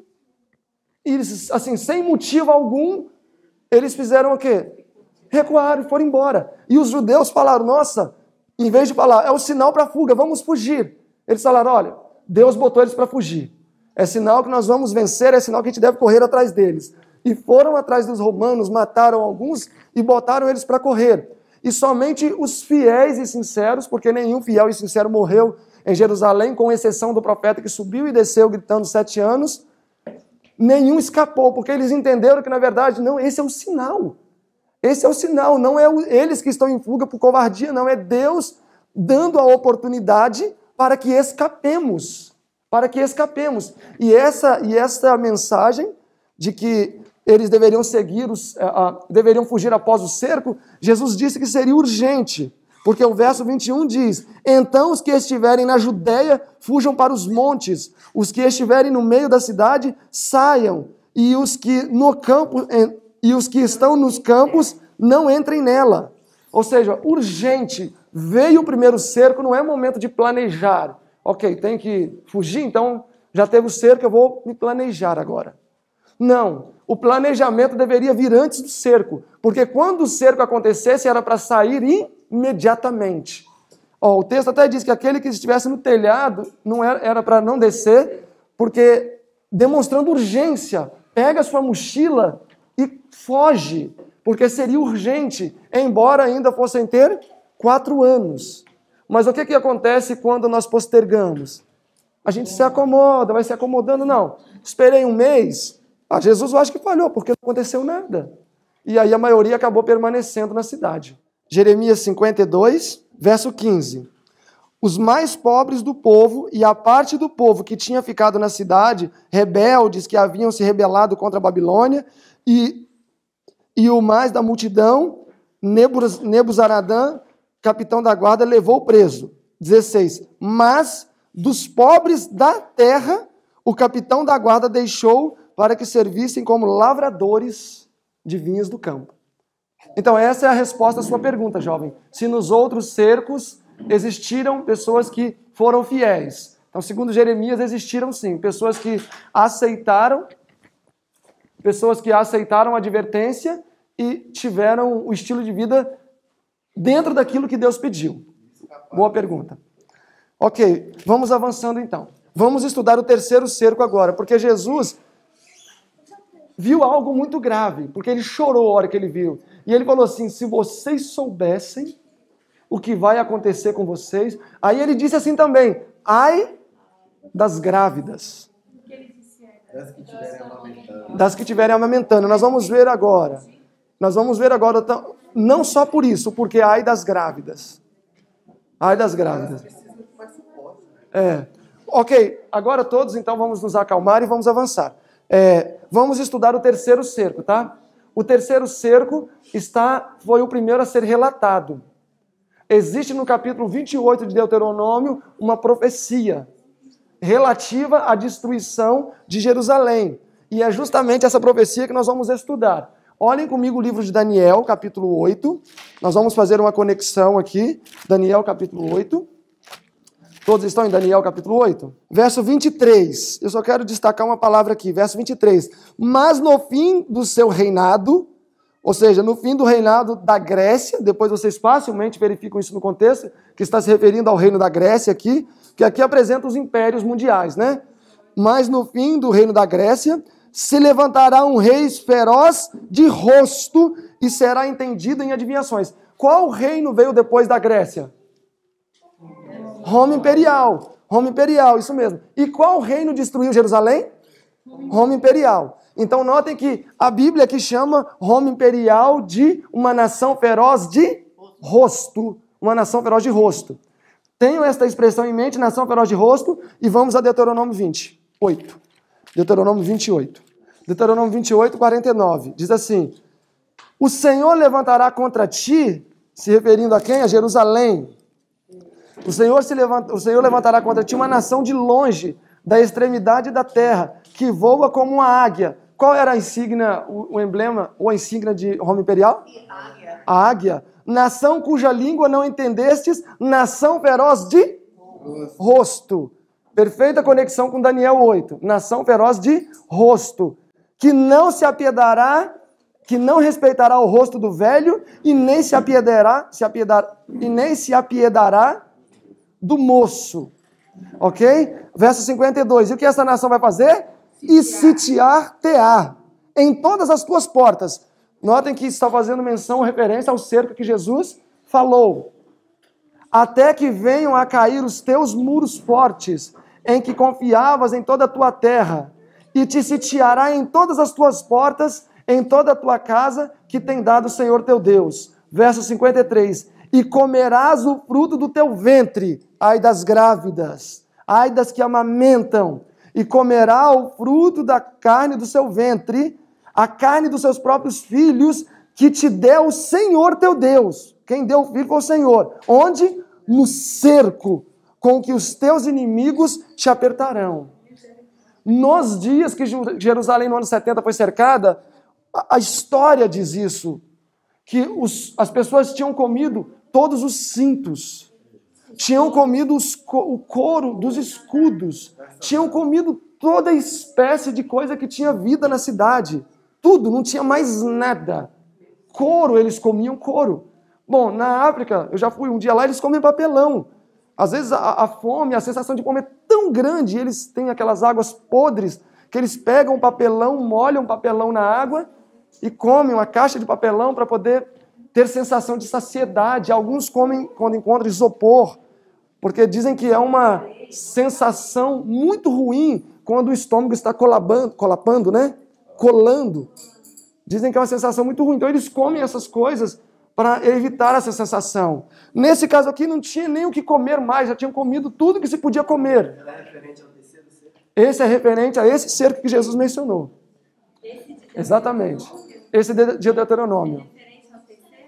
e assim, sem motivo algum, eles fizeram o quê? recuaram e foram embora. E os judeus falaram: nossa, em vez de falar, é o sinal para fuga, vamos fugir. Eles falaram: olha, Deus botou eles para fugir. É sinal que nós vamos vencer, é sinal que a gente deve correr atrás deles. E foram atrás dos romanos, mataram alguns e botaram eles para correr. E somente os fiéis e sinceros, porque nenhum fiel e sincero morreu em Jerusalém, com exceção do profeta que subiu e desceu gritando sete anos, nenhum escapou, porque eles entenderam que, na verdade, não, esse é o sinal. Esse é o sinal, não é eles que estão em fuga por covardia, não, é Deus dando a oportunidade para que escapemos, para que escapemos. E essa e essa mensagem de que eles deveriam seguir, os, uh, deveriam fugir após o cerco, Jesus disse que seria urgente, porque o verso 21 diz: Então os que estiverem na Judéia fujam para os montes, os que estiverem no meio da cidade saiam, e os que no campo e os que estão nos campos não entrem nela. Ou seja, urgente. Veio o primeiro cerco, não é momento de planejar. Ok, tem que fugir, então já teve o cerco, eu vou me planejar agora. Não, o planejamento deveria vir antes do cerco, porque quando o cerco acontecesse era para sair imediatamente. o texto até diz que aquele que estivesse no telhado não era para não descer, porque demonstrando urgência, pega sua mochila e foge, porque seria urgente, embora ainda fossem ter quatro anos. Mas o que, que acontece quando nós postergamos? A gente se acomoda, vai se acomodando, não. Esperei um mês. Ah, Jesus eu acho que falhou, porque não aconteceu nada. E aí a maioria acabou permanecendo na cidade. Jeremias 52, verso 15. Os mais pobres do povo e a parte do povo que tinha ficado na cidade, rebeldes que haviam se rebelado contra a Babilônia, e, e o mais da multidão, Nebuzaradã, capitão da guarda, levou preso. 16. Mas dos pobres da terra, o capitão da guarda deixou para que servissem como lavradores de vinhas do campo. Então, essa é a resposta à sua pergunta, jovem. Se nos outros cercos existiram pessoas que foram fiéis. Então, segundo Jeremias, existiram sim pessoas que aceitaram pessoas que aceitaram a advertência e tiveram o estilo de vida dentro daquilo que Deus pediu. Boa pergunta. Ok, vamos avançando então. Vamos estudar o terceiro cerco agora, porque Jesus viu algo muito grave, porque ele chorou a hora que ele viu. E ele falou assim: se vocês soubessem o que vai acontecer com vocês. Aí ele disse assim também: ai das grávidas. Das que estiverem amamentando. Das que estiverem amamentando. Nós vamos ver agora. Nós vamos ver agora, não só por isso, porque ai das grávidas. Ai das grávidas. É. Ok, agora todos então vamos nos acalmar e vamos avançar. É, vamos estudar o terceiro cerco, tá? O terceiro cerco está, foi o primeiro a ser relatado. Existe no capítulo 28 de Deuteronômio uma profecia relativa à destruição de Jerusalém. E é justamente essa profecia que nós vamos estudar. Olhem comigo o livro de Daniel, capítulo 8. Nós vamos fazer uma conexão aqui. Daniel, capítulo 8. Todos estão em Daniel, capítulo 8? Verso 23. Eu só quero destacar uma palavra aqui. Verso 23. Mas no fim do seu reinado, ou seja, no fim do reinado da Grécia, depois vocês facilmente verificam isso no contexto, que está se referindo ao reino da Grécia aqui, que aqui apresenta os impérios mundiais, né? Mas no fim do reino da Grécia se levantará um rei feroz de rosto e será entendido em adivinhações. Qual reino veio depois da Grécia? Roma Imperial. Roma Imperial, isso mesmo. E qual reino destruiu Jerusalém? Roma Imperial. Então notem que a Bíblia aqui chama Roma imperial de uma nação feroz de rosto, uma nação feroz de rosto. Tenho esta expressão em mente, nação feroz de rosto, e vamos a Deuteronômio 28. Deuteronômio 28. Deuteronômio 28, 49. Diz assim: O Senhor levantará contra ti, se referindo a quem? A Jerusalém. O Senhor, se levanta, o Senhor levantará contra ti uma nação de longe, da extremidade da terra, que voa como uma águia, qual era a insígnia, o, o emblema ou a insígnia de Roma Imperial? Águia. A águia. Nação cuja língua não entendestes, nação feroz de rosto. Perfeita conexão com Daniel 8. Nação feroz de rosto. Que não se apiedará que não respeitará o rosto do velho e nem se apiedará, se apiedar, e nem se apiedará do moço. Ok? Verso 52. E o que essa nação vai fazer? E sitiar-te-á em todas as tuas portas. Notem que está fazendo menção, referência ao cerco que Jesus falou. Até que venham a cair os teus muros fortes, em que confiavas em toda a tua terra, e te sitiará em todas as tuas portas, em toda a tua casa, que tem dado o Senhor teu Deus. Verso 53. E comerás o fruto do teu ventre, ai das grávidas, ai das que amamentam, e comerá o fruto da carne do seu ventre, a carne dos seus próprios filhos, que te deu o Senhor teu Deus. Quem deu o filho foi o Senhor. Onde? No cerco com que os teus inimigos te apertarão. Nos dias que Jerusalém no ano 70 foi cercada, a história diz isso, que os, as pessoas tinham comido todos os cintos, tinham comido os, o couro dos escudos, tinham comido toda espécie de coisa que tinha vida na cidade. Tudo, não tinha mais nada. Couro, eles comiam couro. Bom, na África, eu já fui um dia lá, eles comem papelão. Às vezes a, a fome, a sensação de fome é tão grande, eles têm aquelas águas podres, que eles pegam papelão, molham papelão na água e comem uma caixa de papelão para poder ter sensação de saciedade. Alguns comem quando encontram isopor, porque dizem que é uma sensação muito ruim quando o estômago está colabando, colapando, né? Colando. Dizem que é uma sensação muito ruim. Então eles comem essas coisas para evitar essa sensação. Nesse caso aqui não tinha nem o que comer mais, já tinham comido tudo que se podia comer. Esse é referente a esse cerco que Jesus mencionou. Exatamente. Esse de Deuteronômio.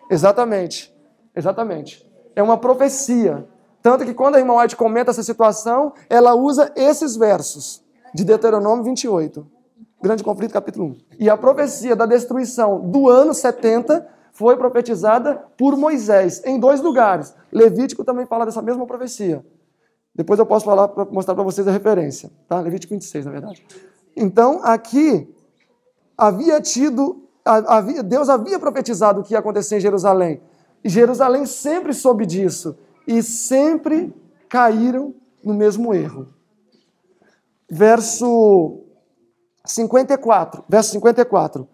Exatamente. Exatamente. É uma profecia. Tanto que quando a irmã White comenta essa situação, ela usa esses versos de Deuteronômio 28. Grande conflito, capítulo 1. E a profecia da destruição do ano 70 foi profetizada por Moisés em dois lugares. Levítico também fala dessa mesma profecia. Depois eu posso falar mostrar para vocês a referência, tá? Levítico 26, na verdade. Então, aqui havia tido havia, Deus havia profetizado o que ia acontecer em Jerusalém. E Jerusalém sempre soube disso e sempre caíram no mesmo erro. Verso 54, verso 54.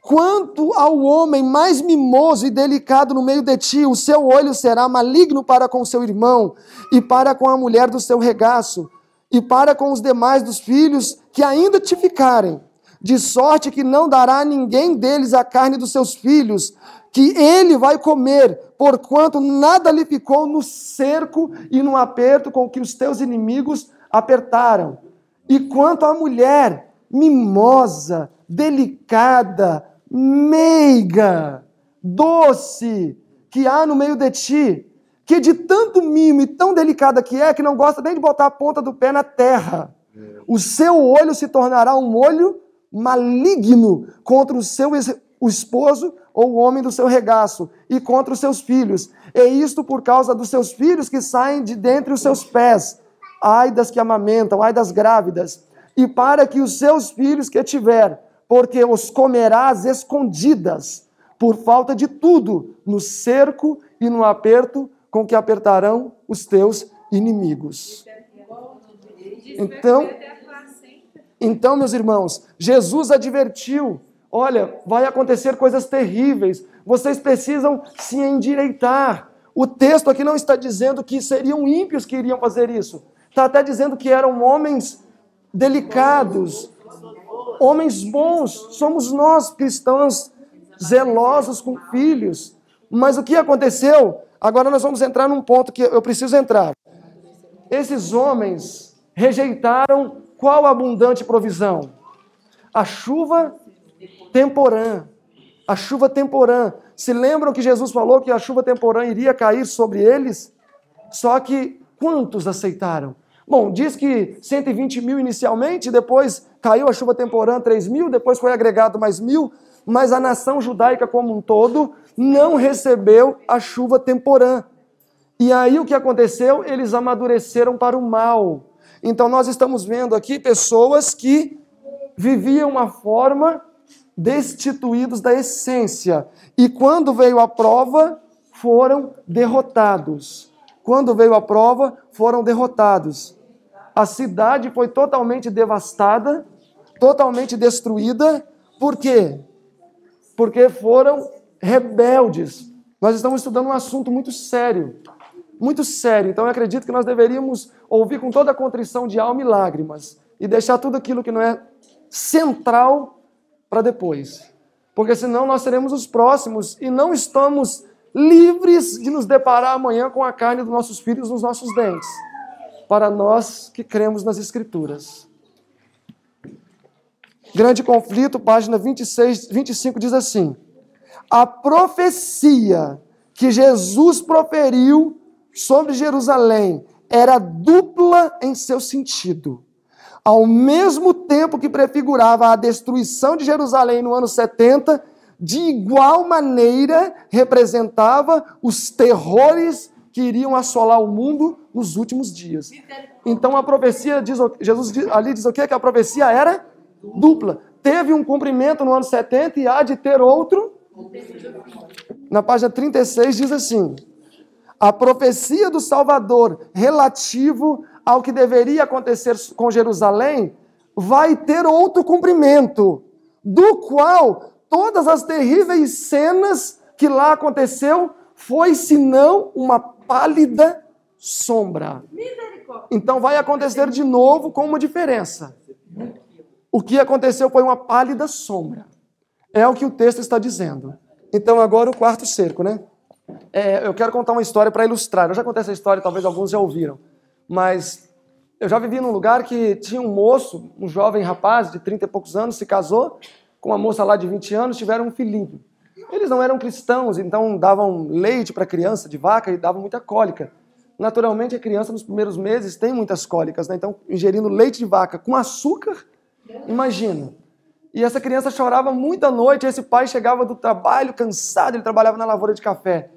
Quanto ao homem mais mimoso e delicado no meio de ti, o seu olho será maligno para com seu irmão, e para com a mulher do seu regaço, e para com os demais dos filhos que ainda te ficarem, de sorte que não dará a ninguém deles a carne dos seus filhos, que ele vai comer, porquanto nada lhe ficou no cerco e no aperto com que os teus inimigos apertaram. E quanto à mulher mimosa, delicada, meiga, doce, que há no meio de ti, que de tanto mimo e tão delicada que é, que não gosta nem de botar a ponta do pé na terra. O seu olho se tornará um olho maligno contra o seu o esposo ou o homem do seu regaço, e contra os seus filhos. E isto por causa dos seus filhos que saem de dentre os seus pés, ai das que amamentam, ai das grávidas, e para que os seus filhos que tiver, porque os comerás escondidas, por falta de tudo, no cerco e no aperto com que apertarão os teus inimigos. Então, então, meus irmãos, Jesus advertiu Olha, vai acontecer coisas terríveis. Vocês precisam se endireitar. O texto aqui não está dizendo que seriam ímpios que iriam fazer isso. Está até dizendo que eram homens delicados, homens bons. Somos nós cristãos zelosos com filhos. Mas o que aconteceu? Agora nós vamos entrar num ponto que eu preciso entrar. Esses homens rejeitaram qual abundante provisão? A chuva temporã. A chuva temporã. Se lembram que Jesus falou que a chuva temporã iria cair sobre eles? Só que quantos aceitaram? Bom, diz que 120 mil inicialmente, depois caiu a chuva temporã 3 mil, depois foi agregado mais mil, mas a nação judaica como um todo não recebeu a chuva temporã. E aí o que aconteceu? Eles amadureceram para o mal. Então nós estamos vendo aqui pessoas que viviam uma forma destituídos da essência. E quando veio a prova, foram derrotados. Quando veio a prova, foram derrotados. A cidade foi totalmente devastada, totalmente destruída. Por quê? Porque foram rebeldes. Nós estamos estudando um assunto muito sério. Muito sério. Então eu acredito que nós deveríamos ouvir com toda a contrição de alma e lágrimas e deixar tudo aquilo que não é central para depois. Porque senão nós seremos os próximos e não estamos livres de nos deparar amanhã com a carne dos nossos filhos nos nossos dentes. Para nós que cremos nas Escrituras. Grande conflito, página 26, 25 diz assim: A profecia que Jesus proferiu sobre Jerusalém era dupla em seu sentido ao mesmo tempo que prefigurava a destruição de Jerusalém no ano 70, de igual maneira representava os terrores que iriam assolar o mundo nos últimos dias. Então a profecia diz, Jesus ali diz o quê? Que a profecia era dupla. Teve um cumprimento no ano 70 e há de ter outro. Na página 36 diz assim: a profecia do Salvador relativo ao que deveria acontecer com Jerusalém, vai ter outro cumprimento, do qual todas as terríveis cenas que lá aconteceu foi senão uma pálida sombra. Então vai acontecer de novo com uma diferença. O que aconteceu foi uma pálida sombra. É o que o texto está dizendo. Então agora o quarto cerco, né? É, eu quero contar uma história para ilustrar. Eu já contei essa história, talvez alguns já ouviram. Mas eu já vivi num lugar que tinha um moço, um jovem rapaz de 30 e poucos anos, se casou com uma moça lá de 20 anos, tiveram um filhinho. Eles não eram cristãos, então davam leite para a criança de vaca e davam muita cólica. Naturalmente, a criança nos primeiros meses tem muitas cólicas, né? então ingerindo leite de vaca com açúcar, imagina. E essa criança chorava muita noite, esse pai chegava do trabalho cansado, ele trabalhava na lavoura de café,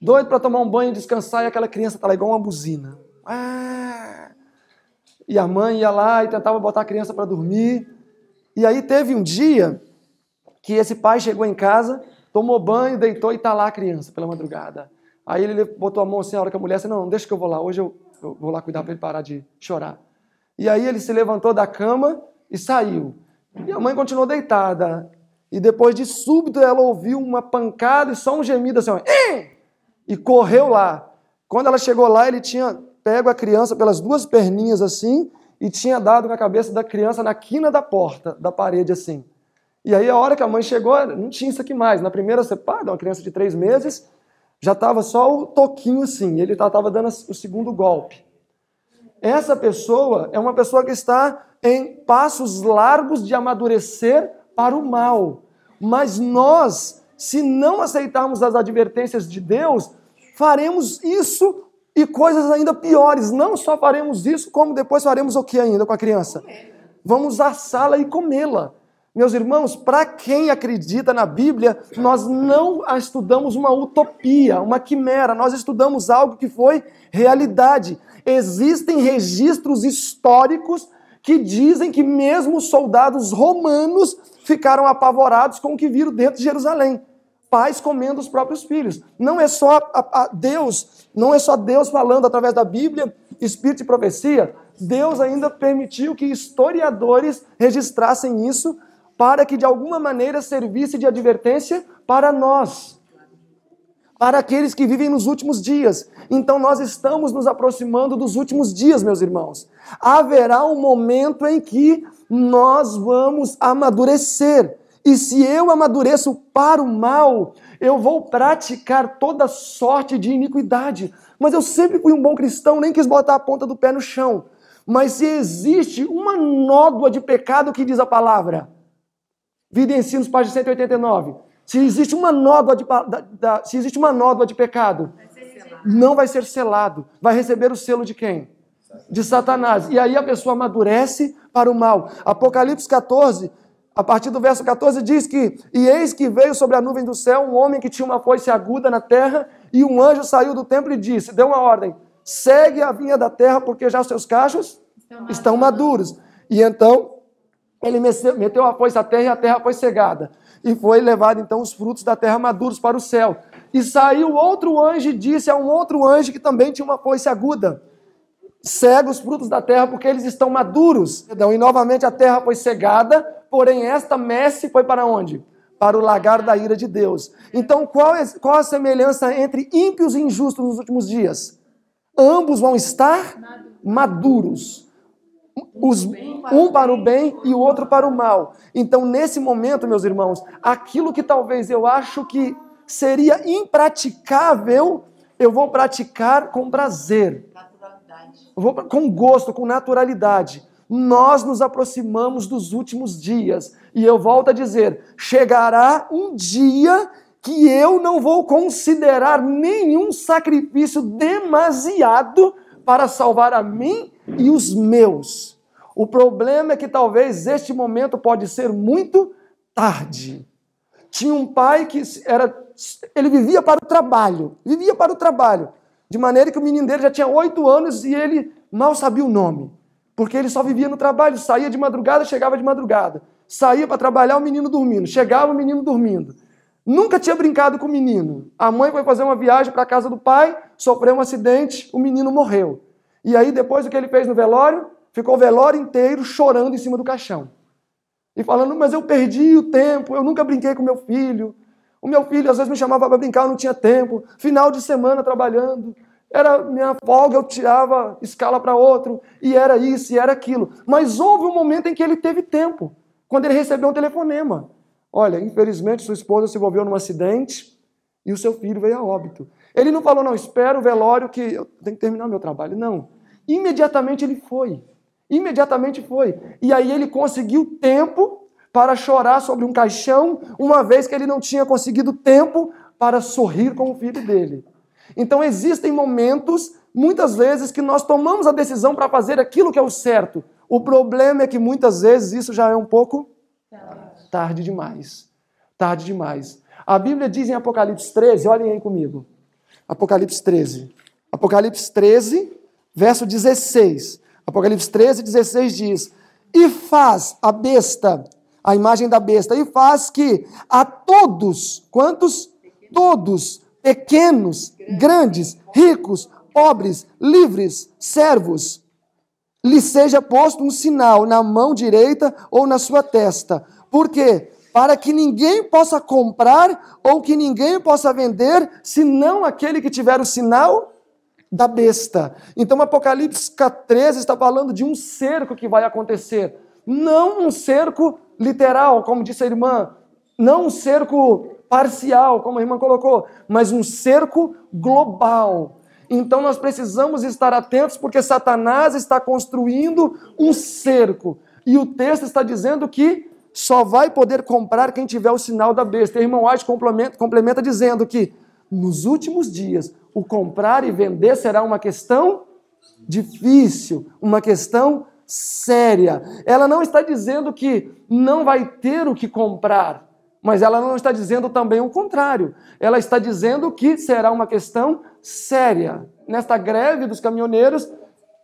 doido para tomar um banho e descansar, e aquela criança está lá igual uma buzina. Ah! E a mãe ia lá e tentava botar a criança para dormir. E aí teve um dia que esse pai chegou em casa, tomou banho, deitou e está lá a criança pela madrugada. Aí ele botou a mão assim, a hora que a mulher disse, não, não deixa que eu vou lá, hoje eu, eu vou lá cuidar para ele parar de chorar. E aí ele se levantou da cama e saiu. E a mãe continuou deitada. E depois de súbito ela ouviu uma pancada e só um gemido assim, ó, e correu lá. Quando ela chegou lá, ele tinha pego a criança pelas duas perninhas assim e tinha dado na cabeça da criança na quina da porta, da parede assim. E aí a hora que a mãe chegou, não tinha isso aqui mais. Na primeira cepada, uma criança de três meses, já estava só o toquinho assim, ele estava dando o segundo golpe. Essa pessoa é uma pessoa que está em passos largos de amadurecer para o mal. Mas nós, se não aceitarmos as advertências de Deus, faremos isso e coisas ainda piores. Não só faremos isso, como depois faremos o que ainda com a criança? Vamos assá-la e comê-la. Meus irmãos, para quem acredita na Bíblia, nós não estudamos uma utopia, uma quimera, nós estudamos algo que foi realidade. Existem registros históricos que dizem que mesmo os soldados romanos ficaram apavorados com o que viram dentro de Jerusalém pais comendo os próprios filhos. Não é só a, a Deus, não é só Deus falando através da Bíblia, espírito e profecia. Deus ainda permitiu que historiadores registrassem isso para que de alguma maneira servisse de advertência para nós, para aqueles que vivem nos últimos dias. Então nós estamos nos aproximando dos últimos dias, meus irmãos. Haverá um momento em que nós vamos amadurecer. E se eu amadureço para o mal, eu vou praticar toda sorte de iniquidade. Mas eu sempre fui um bom cristão, nem quis botar a ponta do pé no chão. Mas se existe uma nódoa de pecado que diz a palavra, Vida e Ensinos, página 189. Se existe uma nódoa de, da, da, se existe uma nódoa de pecado, não vai ser selado. Vai receber o selo de quem? De Satanás. E aí a pessoa amadurece para o mal. Apocalipse 14 a partir do verso 14 diz que: E eis que veio sobre a nuvem do céu um homem que tinha uma foice aguda na terra, e um anjo saiu do templo e disse: Deu uma ordem, segue a vinha da terra, porque já os seus cachos estão, estão maduros. E então Ele meteu a foice à terra e a terra foi cegada. E foi levado então os frutos da terra maduros para o céu. E saiu outro anjo e disse a um outro anjo que também tinha uma foice aguda: Cega os frutos da terra porque eles estão maduros. E novamente a terra foi cegada, porém esta messe foi para onde? Para o lagar da ira de Deus. Então, qual, é, qual a semelhança entre ímpios e injustos nos últimos dias? Ambos vão estar maduros. Os, um para o bem e o outro para o mal. Então, nesse momento, meus irmãos, aquilo que talvez eu acho que seria impraticável, eu vou praticar com prazer. Eu vou com gosto, com naturalidade. Nós nos aproximamos dos últimos dias. E eu volto a dizer: chegará um dia que eu não vou considerar nenhum sacrifício demasiado para salvar a mim e os meus. O problema é que talvez este momento pode ser muito tarde. Tinha um pai que era ele vivia para o trabalho, vivia para o trabalho, de maneira que o menino dele já tinha oito anos e ele mal sabia o nome, porque ele só vivia no trabalho, saía de madrugada, chegava de madrugada, saía para trabalhar, o menino dormindo, chegava o menino dormindo. Nunca tinha brincado com o menino. A mãe foi fazer uma viagem para a casa do pai, sofreu um acidente, o menino morreu. E aí, depois do que ele fez no velório, ficou o velório inteiro chorando em cima do caixão. E falando, mas eu perdi o tempo, eu nunca brinquei com meu filho. O meu filho às vezes me chamava para brincar, eu não tinha tempo. Final de semana trabalhando. Era minha folga, eu tirava escala para outro, e era isso, e era aquilo. Mas houve um momento em que ele teve tempo, quando ele recebeu um telefonema. Olha, infelizmente sua esposa se envolveu num acidente e o seu filho veio a óbito. Ele não falou, não, espera o velório que eu tenho que terminar meu trabalho. Não. Imediatamente ele foi. Imediatamente foi. E aí ele conseguiu tempo para chorar sobre um caixão, uma vez que ele não tinha conseguido tempo para sorrir com o filho dele. Então existem momentos, muitas vezes, que nós tomamos a decisão para fazer aquilo que é o certo. O problema é que muitas vezes isso já é um pouco tarde demais. Tarde demais. A Bíblia diz em Apocalipse 13, olhem aí comigo. Apocalipse 13. Apocalipse 13, verso 16. Apocalipse 13, 16 diz: E faz a besta, a imagem da besta, e faz que a todos, quantos? Todos, pequenos, grandes, ricos, pobres, livres, servos, lhe seja posto um sinal na mão direita ou na sua testa por quê? Para que ninguém possa comprar ou que ninguém possa vender, senão aquele que tiver o sinal da besta. Então, Apocalipse 13 está falando de um cerco que vai acontecer. Não um cerco literal, como disse a irmã, não um cerco parcial, como a irmã colocou, mas um cerco global. Então nós precisamos estar atentos porque Satanás está construindo um cerco. E o texto está dizendo que só vai poder comprar quem tiver o sinal da besta. E irmão White complementa, complementa dizendo que nos últimos dias o comprar e vender será uma questão difícil, uma questão séria. Ela não está dizendo que não vai ter o que comprar, mas ela não está dizendo também o contrário. Ela está dizendo que será uma questão séria. Nesta greve dos caminhoneiros,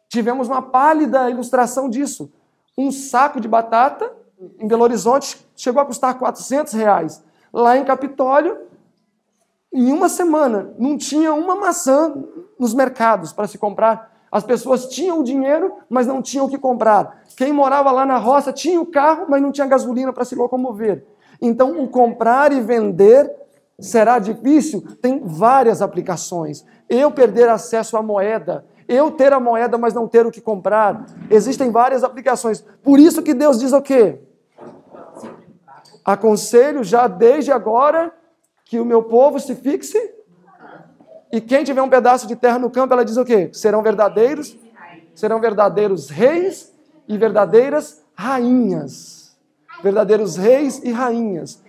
tivemos uma pálida ilustração disso. Um saco de batata em Belo Horizonte chegou a custar 400 reais. Lá em Capitólio, em uma semana, não tinha uma maçã nos mercados para se comprar. As pessoas tinham o dinheiro, mas não tinham o que comprar. Quem morava lá na roça tinha o carro, mas não tinha gasolina para se locomover. Então, o comprar e vender será difícil? Tem várias aplicações. Eu perder acesso à moeda, eu ter a moeda, mas não ter o que comprar. Existem várias aplicações. Por isso que Deus diz o quê? Aconselho já desde agora que o meu povo se fixe. E quem tiver um pedaço de terra no campo, ela diz o quê? Serão verdadeiros, serão verdadeiros reis e verdadeiras rainhas. Verdadeiros reis e rainhas.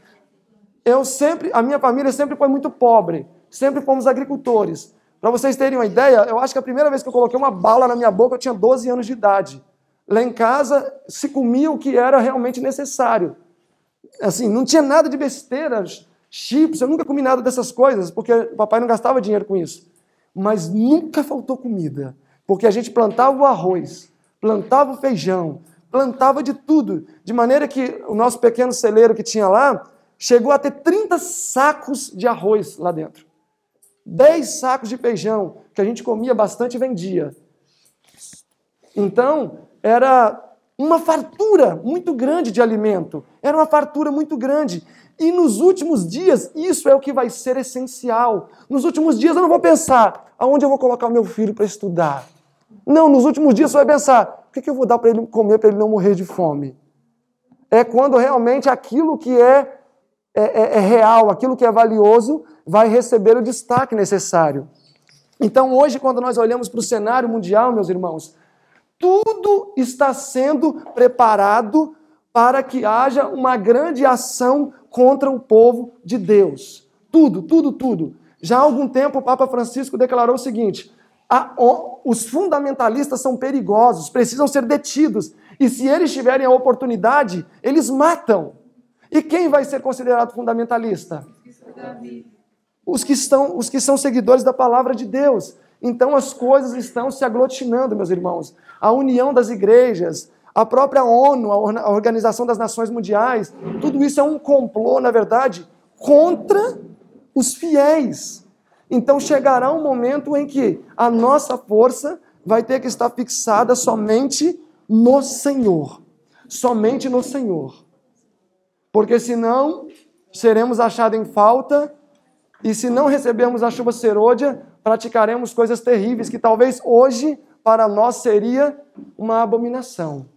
Eu sempre, a minha família sempre foi muito pobre, sempre fomos agricultores. Para vocês terem uma ideia, eu acho que a primeira vez que eu coloquei uma bala na minha boca, eu tinha 12 anos de idade. Lá em casa se comia o que era realmente necessário. Assim, não tinha nada de besteiras, chips, eu nunca comi nada dessas coisas, porque o papai não gastava dinheiro com isso. Mas nunca faltou comida, porque a gente plantava o arroz, plantava o feijão, plantava de tudo, de maneira que o nosso pequeno celeiro que tinha lá chegou a ter 30 sacos de arroz lá dentro. 10 sacos de feijão, que a gente comia bastante e vendia. Então, era uma fartura muito grande de alimento. Era uma fartura muito grande. E nos últimos dias, isso é o que vai ser essencial. Nos últimos dias eu não vou pensar aonde eu vou colocar o meu filho para estudar. Não, nos últimos dias você vai pensar: o que, eu vou dar para ele comer para ele não morrer de fome? É quando realmente aquilo que é, é, é, é real, aquilo que é valioso, vai receber o destaque necessário. Então, hoje, quando nós olhamos para o cenário mundial, meus irmãos, tudo está sendo preparado para que haja uma grande ação contra o povo de Deus. Tudo, tudo, tudo. Já há algum tempo o Papa Francisco declarou o seguinte: a, os fundamentalistas são perigosos, precisam ser detidos. E se eles tiverem a oportunidade, eles matam. E quem vai ser considerado fundamentalista? Os que, estão, os que são seguidores da palavra de Deus. Então as coisas estão se aglutinando, meus irmãos. A união das igrejas, a própria ONU, a Organização das Nações Mundiais, tudo isso é um complô, na verdade, contra os fiéis. Então chegará um momento em que a nossa força vai ter que estar fixada somente no Senhor. Somente no Senhor. Porque senão seremos achados em falta e se não recebermos a chuva serôdia, praticaremos coisas terríveis que talvez hoje para nós seria uma abominação.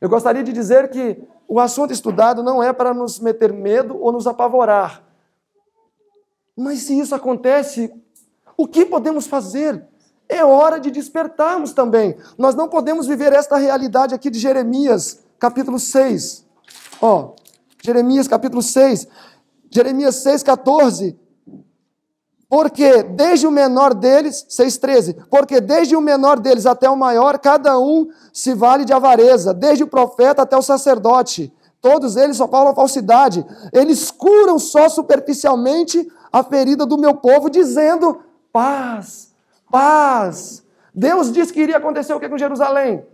Eu gostaria de dizer que o assunto estudado não é para nos meter medo ou nos apavorar, mas se isso acontece, o que podemos fazer? É hora de despertarmos também. Nós não podemos viver esta realidade aqui de Jeremias, capítulo 6. Ó, Jeremias, capítulo 6. Jeremias 6, 14. Porque desde o menor deles, 6,13, porque desde o menor deles até o maior, cada um se vale de avareza, desde o profeta até o sacerdote. Todos eles só falam falsidade. Eles curam só superficialmente a ferida do meu povo, dizendo: paz, paz. Deus disse que iria acontecer o que com Jerusalém?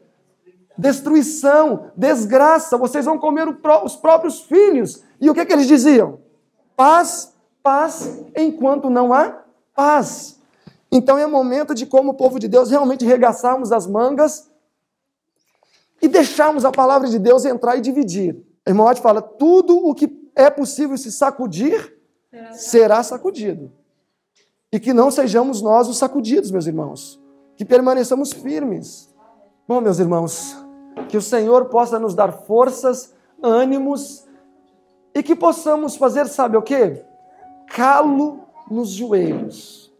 Destruição, desgraça, vocês vão comer os próprios filhos. E o que, que eles diziam? Paz, paz, enquanto não há paz. Então é momento de, como povo de Deus, realmente regaçarmos as mangas e deixarmos a palavra de Deus entrar e dividir. O irmão Ott fala: tudo o que é possível se sacudir, será sacudido. E que não sejamos nós os sacudidos, meus irmãos. Que permaneçamos firmes. Bom, meus irmãos, que o Senhor possa nos dar forças, ânimos e que possamos fazer, sabe o quê? Calo nos joelhos.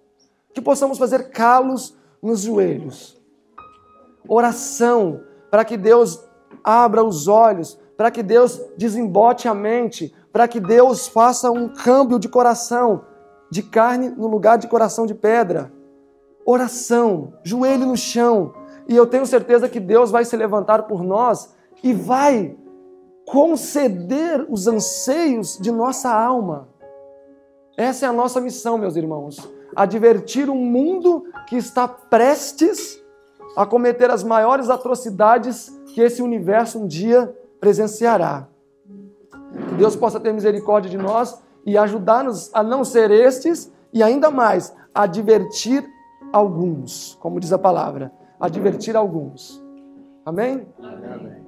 Que possamos fazer calos nos joelhos. Oração para que Deus abra os olhos, para que Deus desembote a mente, para que Deus faça um câmbio de coração, de carne no lugar de coração de pedra. Oração, joelho no chão. E eu tenho certeza que Deus vai se levantar por nós e vai conceder os anseios de nossa alma. Essa é a nossa missão, meus irmãos. Advertir um mundo que está prestes a cometer as maiores atrocidades que esse universo um dia presenciará. Que Deus possa ter misericórdia de nós e ajudar-nos a não ser estes e ainda mais, a divertir alguns, como diz a palavra, a divertir alguns. Amém? Amém.